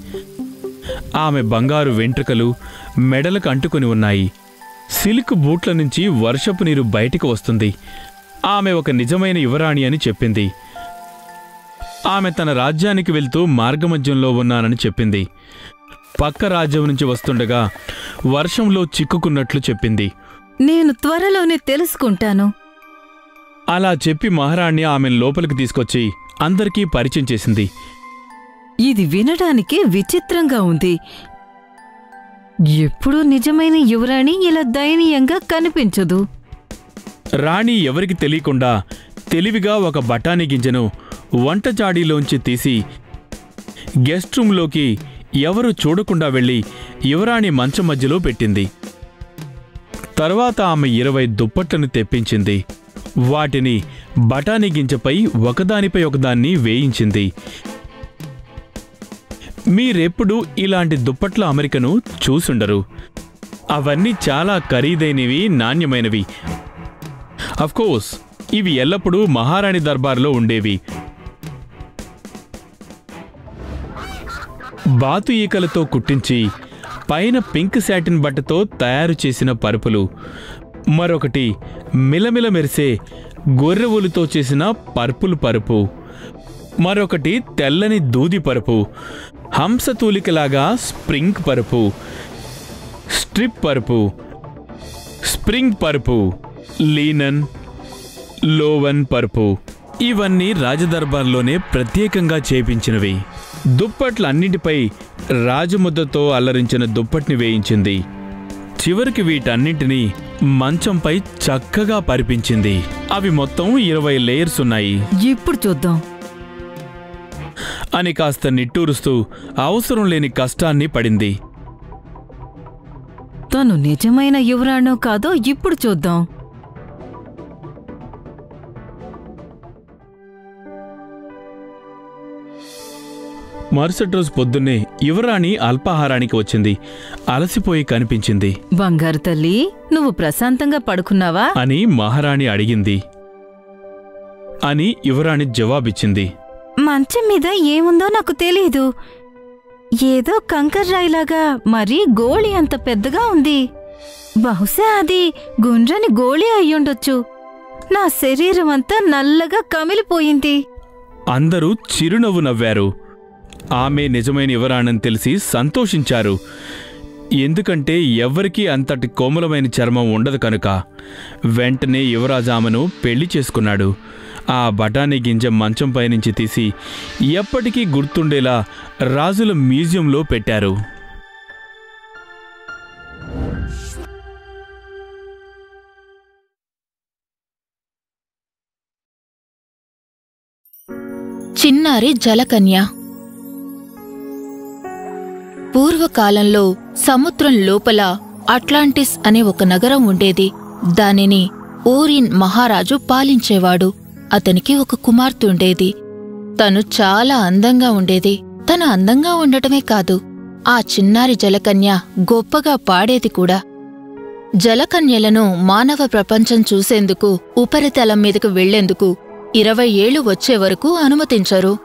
ఆమె బంగారు వెంట్రుకలు మెడలకు అంటుకుని ఉన్నాయి. సిల్క్ బూట్ల నుంచి వర్షపు నీరు బయటికి వస్తుంది. ఆమె ఒక నిజమైన యువరాణి అని చెప్పింది. ఆమె తన రాజ్యానికి వెళ్తూ మార్గమధ్యంలో ఉన్నానని చెప్పింది. పక్క రాజ్యం నుంచి వస్తుండగా వర్షంలో చిక్కుకున్నట్లు చెప్పింది. నేను త్వరలోనే తెలుసుకుంటాను. అలా చెప్పి మహారాణి ఆమెను లోపలికి తీసుకొచ్చి అందరికీ పరిచయం చేసింది. ఇది వినడానికి విచిత్రంగా ఉంది. ఎప్పుడూ నిజమైన యువరాణి ఇలా దయనీయంగా కనిపించదు. రాణి ఎవరికి తెలియకుండా తెలివిగా ఒక బఠానీ గింజను వంట జాడీలోంచి తీసి గెస్ట్ రూంలోకి ఎవరు చూడకుండా వెళ్ళి యువరాణి మంచం మధ్యలో పెట్టింది. తర్వాత ఆమె ఇరవై దుప్పట్లను తెప్పించింది. వాటిని బఠానీ గింజపై ఒకదానిపై ఒకదాన్ని వేయించింది. మీరెప్పుడు ఇలాంటి దుప్పట్ల అమెరికను చూసుండరు. అవన్నీ చాలా ఖరీదైనవి నాణ్యమైనవి. కోర్స్ ఇవి ఎల్లప్పుడూ మహారాణి దర్బార్లో ఉండేవి. బాతు ఈకలతో కుట్టించి పైన పింక్ శాటిన్ బట్టతో తయారు చేసిన పరుపులు. మరొకటి మిలమిల మెరిసే గొర్రె చేసిన పర్పుల్ పరుపు. మరొకటి తెల్లని దూది పరుపు. హంసతూలికలాగా స్ప్రింగ్ పరుపు స్ట్రిప్ పరుపు స్ప్రింగ్ పరుపు లీనన్ లోవన్ పరుపు. ఇవన్నీ రాజదర్బార్లోనే ప్రత్యేకంగా చేపించినవి. దుప్పట్లన్నింటిపై రాజముద్దతో అల్లరించిన దుప్పట్ని వేయించింది. చివరికి వీటన్నింటినీ మంచంపై చక్కగా పరిపించింది. అవి మొత్తం ఇరవై లేయర్స్ ఉన్నాయి. ఇప్పుడు చూద్దాం. అని కాస్త నిట్టూరుస్తూ అవసరం లేని కష్టాన్ని పడింది. తను నిజమైన యువరాణో కాదో ఇప్పుడు చూద్దాం. మరుసటి రోజు పొద్దున్నే యువరాణి అల్పాహారానికి వచ్చింది. అలసిపోయి కనిపించింది. బంగారు తల్లి నువ్వు ప్రశాంతంగా పడుకున్నావా? అని మహారాణి అడిగింది. అని యువరాణి జవాబిచ్చింది. మంచం మీద ఏముందో నాకు తెలీదు. ఏదో కంకర్ రాయిలాగా మరీ గోళి అంత పెద్దగా ఉంది. బహుశా అది గుండ్రని గోళి అయ్యుండొచ్చు నా శరీరం అంతా నల్లగా కమిలిపోయింది. అందరూ చిరునవ్వు నవ్వారు. ఆమె నిజమైన యువరాణని తెలిసి సంతోషించారు. ఎందుకంటే ఎవ్వరికీ అంతటి కోమలమైన చర్మం ఉండదు కనుక వెంటనే యువరాజు ఆమెను పెళ్ళి చేసుకున్నాడు. ఆ బఠానీ గింజ మంచం పైనుంచి తీసి ఎప్పటికీ గుర్తుండేలా రాజుల మ్యూజియంలో పెట్టారు. చిన్నారి జలకన్య. పూర్వకాలంలో సముద్రం లోపల అట్లాంటిస్ అనే ఒక నగరం ఉండేది. దానిని ఓరిన్ మహారాజు పాలించేవాడు. అతనికి ఒక కుమార్తె ఉండేది. తను చాలా అందంగా ఉండేది. తను అందంగా ఉండటమే కాదు ఆ చిన్నారి జలకన్య గొప్పగా పాడేది కూడా. జలకన్యలను మానవ ప్రపంచం చూసేందుకు ఉపరితలం మీదకు వెళ్ళేందుకు ఇరవై ఏళ్ళు వచ్చే వరకు అనుమతించరు.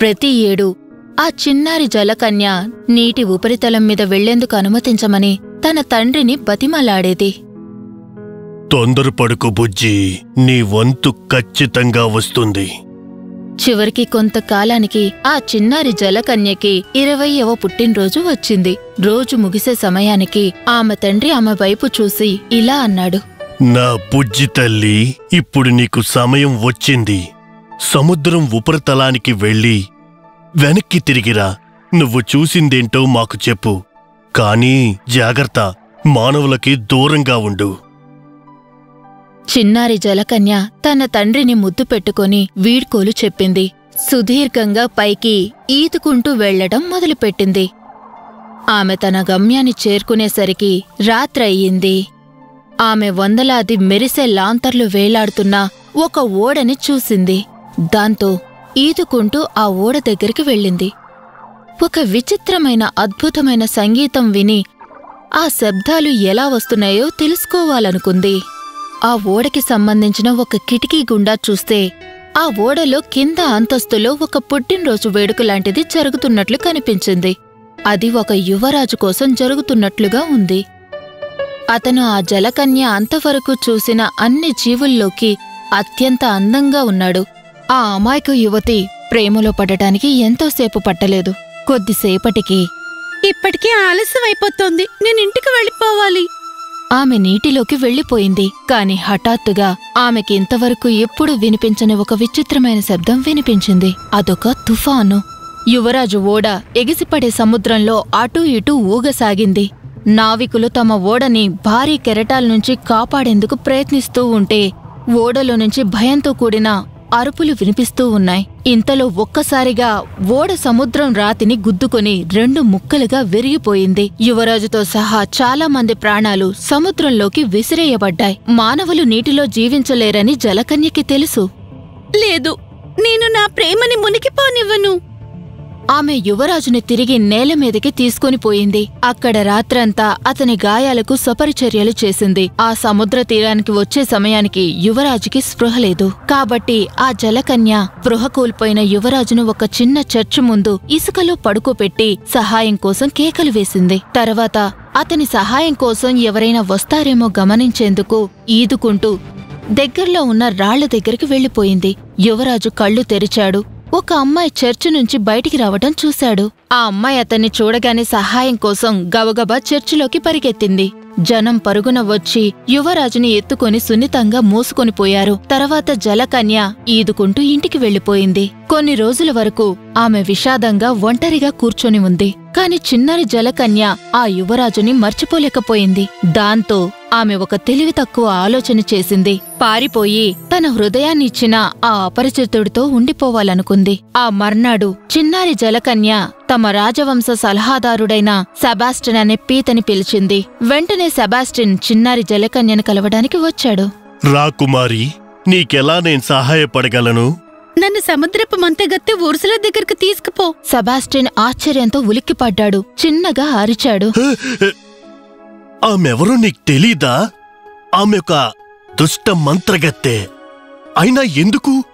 ప్రతి ఏడు ఆ చిన్నారి జలకన్య నీటి ఉపరితలం మీద వెళ్ళేందుకు అనుమతించమని తన తండ్రిని బతిమలాడేది. తొందరపడుకు బుజ్జి. నీ వంతు ఖచ్చితంగా వస్తుంది. చివరికి కొంతకాలానికి ఆ చిన్నారి జలకన్యకి ఇరవైయవ పుట్టినరోజు వచ్చింది. రోజు ముగిసే సమయానికి ఆమె తండ్రి ఆమె వైపు చూసి ఇలా అన్నాడు. నా బుజ్జి తల్లి ఇప్పుడు నీకు సమయం వచ్చింది. సముద్రం ఉపరితలానికి వెళ్ళి వెనక్కి తిరిగిరా నువ్వు చూసిందేంటో మాకు చెప్పు. కానీ జాగ్రత్త మానవులకి దూరంగా ఉండు. చిన్నారి జలకన్య తన తండ్రిని ముద్దు పెట్టుకొని వీడ్కోలు చెప్పింది. సుదీర్ఘంగా పైకి ఈదుకుంటూ వెళ్ళడం మొదలుపెట్టింది. ఆమె తన గమ్యాన్ని చేరుకునేసరికి రాత్రయ్యింది. ఆమె వందలాది మెరిసే లాంతర్లు వేలాడుతున్న ఒక ఓడని చూసింది. దాంతో ఈదుకుంటూ ఆ ఓడ దగ్గరికి వెళ్ళింది. ఒక విచిత్రమైన అద్భుతమైన సంగీతం విని ఆ శబ్దాలు ఎలా వస్తున్నాయో తెలుసుకోవాలనుకుంది. ఆ ఓడకి సంబంధించిన ఒక కిటికీ గుండా చూస్తే ఆ ఓడలో కింద అంతస్తులో ఒక పుట్టినరోజు వేడుక లాంటిది జరుగుతున్నట్లు కనిపించింది. అది ఒక యువరాజు కోసం జరుగుతున్నట్లుగా ఉంది. అతను ఆ జలకన్య అంతవరకు చూసిన అన్ని జీవుల్లోకి అత్యంత అందంగా ఉన్నాడు. ఆ అమాయక యువతి ప్రేమలో పడటానికి ఎంతోసేపు పట్టలేదు. కొద్దిసేపటికి ఇప్పటికే ఆలస్యం అయిపోతోంది నేను ఇంటికి వెళ్ళిపోవాలి. ఆమె నీటిలోకి వెళ్ళిపోయింది కాని హఠాత్తుగా ఆమెకి ఇంతవరకు ఎప్పుడూ వినిపించని ఒక విచిత్రమైన శబ్దం వినిపించింది. అదొక తుఫాను. యువరాజు ఓడ ఎగిసిపడే సముద్రంలో అటూ ఇటూ ఊగసాగింది. నావికులు తమ ఓడని భారీ కెరటాల నుంచి కాపాడేందుకు ప్రయత్నిస్తూ ఉంటే ఓడలో నుంచి భయంతో కూడిన అరుపులు వినిపిస్తూ ఉన్నాయి. ఇంతలో ఒక్కసారిగా ఓడ సముద్రం రాతిని గుద్దుకొని రెండు ముక్కలుగా విరిగిపోయింది. యువరాజుతో సహా చాలా మంది ప్రాణాలు సముద్రంలోకి విసిరేయబడ్డాయి. మానవులు నీటిలో జీవించలేరని జలకన్యకి తెలుసు. లేదు నేను నా ప్రేమని మునిగిపోనివ్వను. ఆమె యువరాజుని తిరిగి నేల మీదకి తీసుకొని పోయింది. అక్కడ రాత్రంతా అతని గాయాలకు సుపరిచర్యలు చేసింది. ఆ సముద్ర తీరానికి వచ్చే సమయానికి యువరాజుకి స్పృహ లేదు. కాబట్టి ఆ జలకన్య స్పృహ కోల్పోయిన యువరాజును ఒక చిన్న చర్చ్ ముందు ఇసుకలో పడుకోపెట్టి సహాయం కోసం కేకలు వేసింది. తర్వాత అతని సహాయం కోసం ఎవరైనా వస్తారేమో గమనించేందుకు ఈదుకుంటూ దగ్గర్లో ఉన్న రాళ్ళ దగ్గరికి వెళ్ళిపోయింది యువరాజు కళ్ళు తెరిచాడు. ఒక అమ్మాయి చర్చి నుంచి బయటికి రావటం చూశాడు. ఆ అమ్మాయి అతన్ని చూడగానే సహాయం కోసం గబగబా చర్చిలోకి పరిగెత్తింది. జనం పరుగున వచ్చి యువరాజుని ఎత్తుకొని సున్నితంగా మోసుకొని పోయారు. తర్వాత జలకన్య ఈదుకుంటూ ఇంటికి వెళ్ళిపోయింది కొన్ని రోజుల వరకు ఆమె విషాదంగా ఒంటరిగా కూర్చొని ఉంది. కాని చిన్నారి జలకన్య ఆ యువరాజుని మర్చిపోలేకపోయింది. దాంతో ఆమె ఒక తెలివి తక్కువ ఆలోచన చేసింది. పారిపోయి తన హృదయాన్నిచ్చిన ఆ అపరిచితుడితో ఉండిపోవాలనుకుంది. ఆ మర్నాడు చిన్నారి జలకన్య తమ రాజవంశ సలహాదారుడైన సెబాస్టిన్ అనే పీతని పిలిచింది. వెంటనే సెబాస్టిన్ చిన్నారి జలకన్యను కలవడానికి వచ్చాడు. రా కుమారి నీకెలా నేను సహాయపడగలను? నన్ను సముద్రపు మంతగత్తి ఊర్సుల దగ్గరకు తీసుకుపో. సెబాస్టిన్ ఆశ్చర్యంతో ఉలిక్కిపడ్డాడు. చిన్నగా అరిచాడు. ఆమెవరో నీకు తెలీదా? ఆమె ఒక దుష్ట మంత్రగత్తె. అయినా ఎందుకు?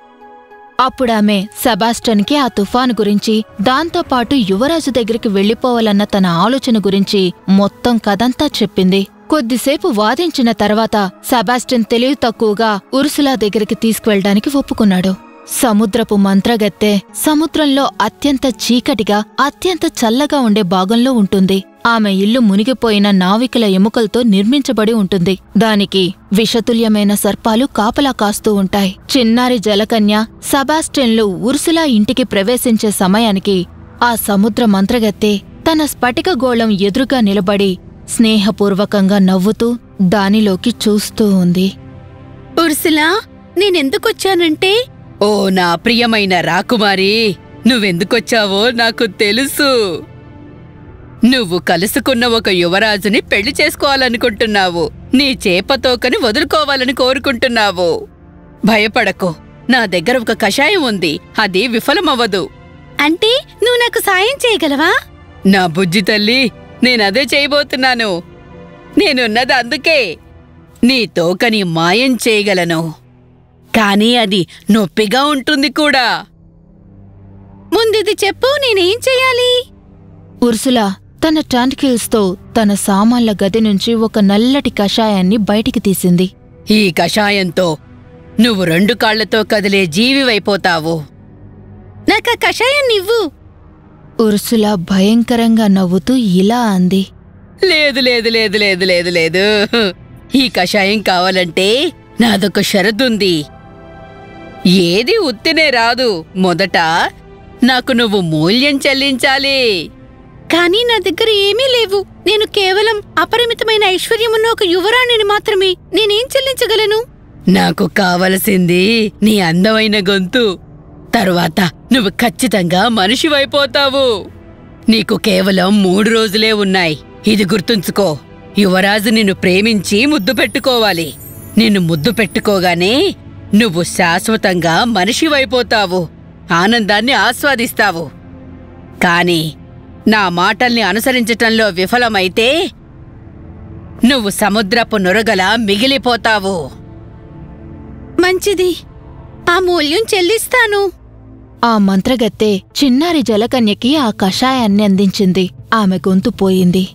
అప్పుడామె సెబాస్టన్కి ఆ తుఫాను గురించి దాంతోపాటు యువరాజు దగ్గరికి వెళ్ళిపోవాలన్న తన ఆలోచన గురించి మొత్తం కథంతా చెప్పింది. కొద్దిసేపు వాదించిన తర్వాత సెబాస్టన్ తెలివి తక్కువగా ఉర్సులా దగ్గరికి తీసుకువెళ్ళడానికి ఒప్పుకున్నాడు. సముద్రపు మంత్రగత్తె సముద్రంలో అత్యంత చీకటిగా అత్యంత చల్లగా ఉండే భాగంలో ఉంటుంది. ఆమె ఇల్లు మునిగిపోయిన నావికుల ఎముకలతో నిర్మించబడి ఉంటుంది. దానికి విషతుల్యమైన సర్పాలు కాపలా కాస్తూ ఉంటాయి. చిన్నారి జలకన్య సబాస్టెన్లు ఉర్సులా ఇంటికి ప్రవేశించే సమయానికి ఆ సముద్ర మంత్రగత్తె తన స్ఫటిక గోళం ఎదురుగా నిలబడి స్నేహపూర్వకంగా నవ్వుతూ దానిలోకి చూస్తూ ఉంది. ఉర్సులా నేనెందుకొచ్చానంటే ఓ నా ప్రియమైన రాకుమారి నువ్వెందుకొచ్చావో నాకు తెలుసు. నువ్వు కలుసుకున్న ఒక యువరాజుని పెళ్ళి చేసుకోవాలనుకుంటున్నావు. నీ చేపతోకని వదులుకోవాలని కోరుకుంటున్నావు. భయపడకు. నా దగ్గర ఒక కషాయం ఉంది. అది విఫలమవ్వదు. అంటే నువ్వు నాకు సాయం చేయగలవా? నా బుజ్జి తల్లి నేనదే చేయబోతున్నాను. నేనున్నది అందుకే. నీ తోకని మాయం చేయగలను. కానీ అది నొప్పిగా ఉంటుంది కూడా. ముందిది చెప్పు నేనేం చెయ్యాలి? ఉర్సులా తన టాంటికిల్స్తో తన సామాన్ల గది నుంచి ఒక నల్లటి కషాయాన్ని బయటికి తీసింది. ఈ కషాయంతో నువ్వు రెండు కాళ్ళతో కదిలే జీవివైపోతావు. నాకా కషాయం నివ్వు. ఉర్సులా భయంకరంగా నవ్వుతూ ఇలా అంది. లేదు లేదు లేదు లేదు లేదు. లేదు ఈ కషాయం కావాలంటే నాదొక షరతుంది ఏది ఉత్తినే రాదు. మొదట నాకు నువ్వు మూల్యం చెల్లించాలి. కానీ నా దగ్గర ఏమీ లేవు. నేను కేవలం అపరిమితమైన ఐశ్వర్యమున్న ఒక యువరాణిని మాత్రమే నేనేం చెల్లించగలను? నాకు కావలసింది నీ అందమైన గొంతు. తరువాత నువ్వు ఖచ్చితంగా మనిషివైపోతావు. నీకు కేవలం మూడు రోజులే ఉన్నాయి. ఇది గుర్తుంచుకో. యువరాజు నిన్ను ప్రేమించి ముద్దు పెట్టుకోవాలి. నిన్ను ముద్దు పెట్టుకోగానే నువ్వు శాశ్వతంగా మనిషివైపోతావు. ఆనందాన్ని ఆస్వాదిస్తావు. కాని నా మాటల్ని అనుసరించటంలో విఫలమైతే నువ్వు సముద్రపు నురగలా మిగిలిపోతావు. మంచిది. ఆ మూల్యం చెల్లిస్తాను. ఆ మంత్రగత్తె చిన్నారి జలకన్యకి ఆ కషాయాన్ని అందించింది. ఆమె గొంతు పోయింది.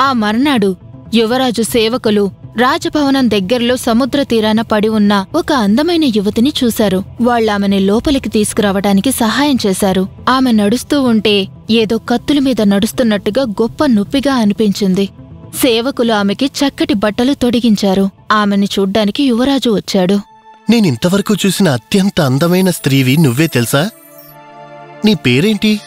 ఆ మర్నాడు యువరాజు సేవకులు రాజభవనం దగ్గర్లో సముద్ర తీరాన పడి ఉన్న ఒక అందమైన యువతిని చూశారు. వాళ్ళామెని లోపలికి తీసుకురావడానికి సహాయం చేశారు. ఆమె నడుస్తూ ఉంటే ఏదో కత్తుల మీద నడుస్తున్నట్టుగా గొప్ప నొప్పిగా అనిపించింది. సేవకులు ఆమెకి చక్కటి బట్టలు తొడిగించారు. ఆమెని చూడ్డానికి యువరాజు వచ్చాడు. నేనింతవరకు చూసిన అత్యంత అందమైన స్త్రీవి నువ్వే తెలుసా? నీ పేరేంటి?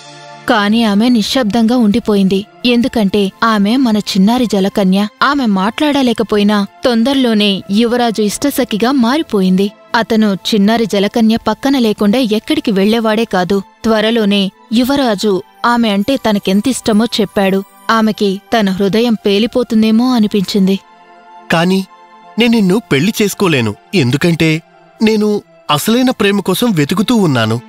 కాని ఆమె నిశ్శబ్దంగా ఉండిపోయింది. ఎందుకంటే ఆమె మన చిన్నారి జలకన్య. ఆమె మాట్లాడలేకపోయినా తొందరలోనే యువరాజు ఇష్టసఖిగా మారిపోయింది. అతను చిన్నారి జలకన్య పక్కన లేకుండా ఎక్కడికి వెళ్ళేవాడే కాదు. త్వరలోనే యువరాజు ఆమె అంటే తనకెంతిష్టమో చెప్పాడు. ఆమెకి తన హృదయం పేలిపోతుందేమో అనిపించింది. కాని నేను నిన్ను పెళ్ళి చేసుకోలేను. ఎందుకంటే నేను అసలైన ప్రేమ కోసం వెతుకుతూ ఉన్నాను.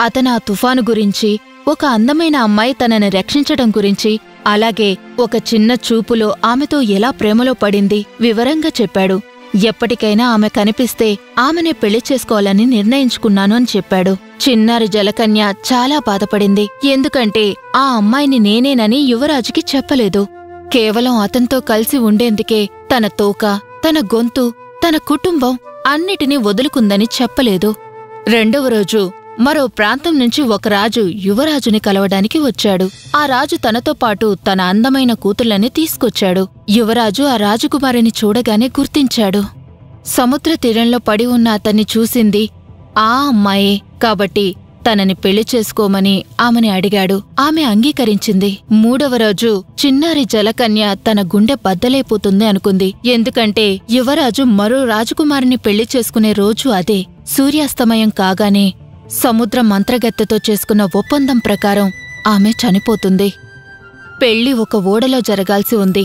అతను ఆ తుఫాను గురించి ఒక అందమైన అమ్మాయి తనని రక్షించడం గురించి అలాగే ఒక చిన్న చూపులో ఆమెతో ఎలా ప్రేమలో పడింది వివరంగా చెప్పాడు. ఎప్పటికైనా ఆమె కనిపిస్తే ఆమెనే పెళ్ళి చేసుకోవాలని నిర్ణయించుకున్నాను అని చెప్పాడు. చిన్నారి జలకన్య చాలా బాధపడింది. ఎందుకంటే ఆ అమ్మాయిని నేనేనని యువరాజుకి చెప్పలేదు. కేవలం అతనితో కలిసి ఉండేందుకే తన తోక తన గొంతు తన కుటుంబం అన్నిటినీ వదులుకుందని చెప్పలేదు. రెండవ రోజు మరో ప్రాంతం నుంచి ఒక రాజు యువరాజుని కలవడానికి వచ్చాడు. ఆ రాజు తనతో పాటు తన అందమైన కూతుళ్ళని తీసుకొచ్చాడు. యువరాజు ఆ రాజకుమారిని చూడగానే గుర్తించాడు. సముద్ర తీరంలో పడి ఉన్న అతన్ని చూసింది ఆ అమ్మాయే కాబట్టి తనని పెళ్ళి చేసుకోమని ఆమెని అడిగాడు. ఆమె అంగీకరించింది. మూడవ రోజు చిన్నారి జలకన్య తన గుండె బద్దలైపోతుంది అనుకుంది. ఎందుకంటే యువరాజు మరో రాజకుమారిని పెళ్ళి చేసుకునే రోజు అదే. సూర్యాస్తమయం కాగానే సముద్ర మంత్రగత్తెతో చేసుకున్న ఒప్పందం ప్రకారం ఆమె చనిపోతుంది. పెళ్ళి ఒక ఓడలో జరగాల్సి ఉంది.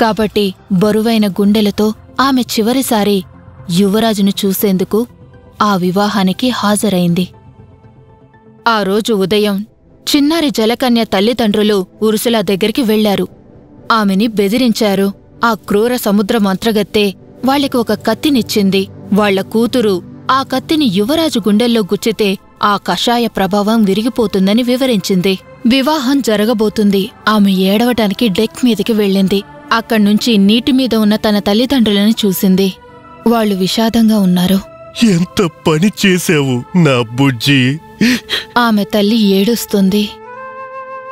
కాబట్టి బరువైన గుండెలతో ఆమె చివరిసారి యువరాజును చూసేందుకు ఆ వివాహానికి హాజరైంది. ఆ రోజు ఉదయం చిన్నారి జలకన్య తల్లిదండ్రులు ఉరుసులా దగ్గరికి వెళ్ళారు ఆమెని బెదిరించారు. ఆ క్రూర సముద్ర మంత్రగత్తె వాళ్ళకి ఒక కత్తినిచ్చింది. వాళ్ళ కూతురు ఆ కత్తిని యువరాజు గుండెల్లో గుచ్చితే ఆ కషాయ ప్రభావం విరిగిపోతుందని వివరించింది. వివాహం జరగబోతుంది. ఆమె ఏడవటానికి డెక్ మీదకి వెళ్ళింది. అక్కడ్నుంచి నీటి మీద ఉన్న తన తల్లిదండ్రులను చూసింది. వాళ్ళు విషాదంగా ఉన్నారు. ఎంత పని చేశావు నా బుజ్జి? ఆమె తల్లి ఏడుస్తుంది.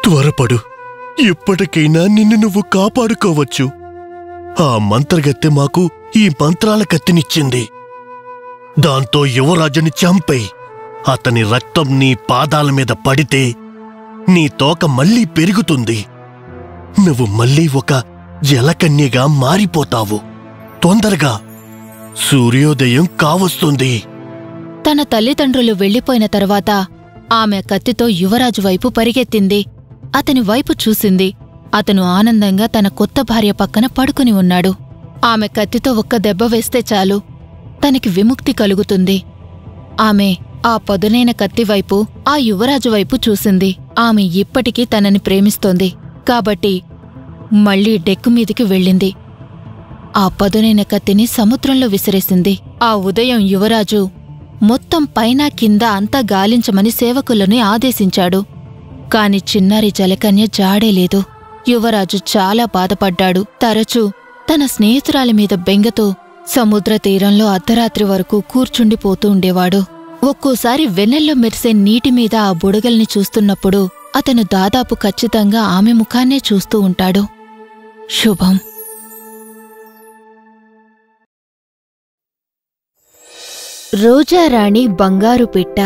త్వరపడు. ఇప్పటికైనా నిన్ను నువ్వు కాపాడుకోవచ్చు. ఆ మంత్రగత్తె మాకు ఈ మంత్రాల కత్తినిచ్చింది. దాంతో యువరాజుని చంపై. అతని రక్తం నీ పాదాల మీద పడితే నీ తోక మళ్ళీ పెరుగుతుంది. నువ్వు మళ్ళీ ఒక జలకన్యగా మారిపోతావు. తొందరగా సూర్యోదయం కావస్తుంది. తన తల్లిదండ్రులు వెళ్ళిపోయిన తర్వాత ఆమె కత్తితో యువరాజు వైపు పరిగెత్తింది. అతని వైపు చూసింది. అతను ఆనందంగా తన కొత్త భార్య పక్కన పడుకుని ఉన్నాడు. ఆమె కత్తితో ఒక్క దెబ్బ వేస్తే చాలు. తనకి విముక్తి కలుగుతుంది. ఆమె ఆ పదునైన కత్తివైపు ఆ యువరాజు వైపు చూసింది. ఆమె ఇప్పటికీ తనని ప్రేమిస్తోంది. కాబట్టి మళ్ళీ డెక్కు మీదికి వెళ్ళింది. ఆ పదునైన కత్తిని సముద్రంలో విసిరేసింది. ఆ ఉదయం యువరాజు మొత్తం పైన కింద అంతా గాలించమని సేవకులను ఆదేశించాడు. కాని చిన్నారి జలకన్య జాడేలేదు యువరాజు చాలా బాధపడ్డాడు. తరచూ తన స్నేహితురాలి మీద బెంగతో సముద్ర తీరంలో అర్ధరాత్రి వరకు కూర్చుండిపోతూ ఉండేవాడు. ఒక్కోసారి వెన్నెల్లో మెరిసే నీటి మీద ఆ బుడగల్ని చూస్తున్నప్పుడు అతను దాదాపు ఖచ్చితంగా ఆమె ముఖాన్నే చూస్తూ ఉంటాడు. శుభం. రోజారాణి బంగారు పిట్ట.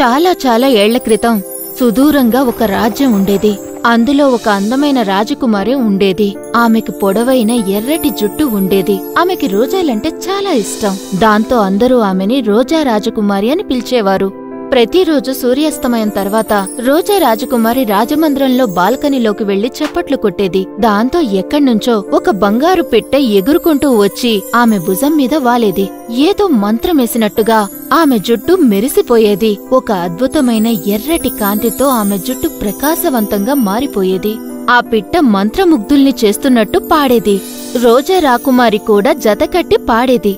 చాలా చాలా ఏళ్ళ క్రితం సుదూరంగా ఒక రాజ్యం ఉండేది. అందులో ఒక అందమైన రాజకుమారి ఉండేది. ఆమెకు పొడవైన ఎర్రటి జుట్టు ఉండేది. ఆమెకి రోజాలంటే చాలా ఇష్టం. దాంతో అందరూ ఆమెని రోజా రాజకుమారి అని పిలిచేవారు. ప్రతిరోజు సూర్యాస్తమయం తర్వాత రోజా రాజకుమారి రాజమందిరంలో బాల్కనీలోకి వెళ్ళి చప్పట్లు కొట్టేది. దాంతో ఎక్కడ్నుంచో ఒక బంగారు పెట్టె ఎగురుకుంటూ వచ్చి ఆమె భుజం మీద వాలేది. ఏదో మంత్రమేసినట్టుగా ఆమె జుట్టు మెరిసిపోయేది. ఒక అద్భుతమైన ఎర్రటి కాంతితో ఆమె జుట్టు ప్రకాశవంతంగా మారిపోయేది. ఆ పిట్ట మంత్రముగ్ధుల్ని చేస్తున్నట్టు పాడేది. రోజా రాకుమారి కూడా జతకట్టి పాడేది.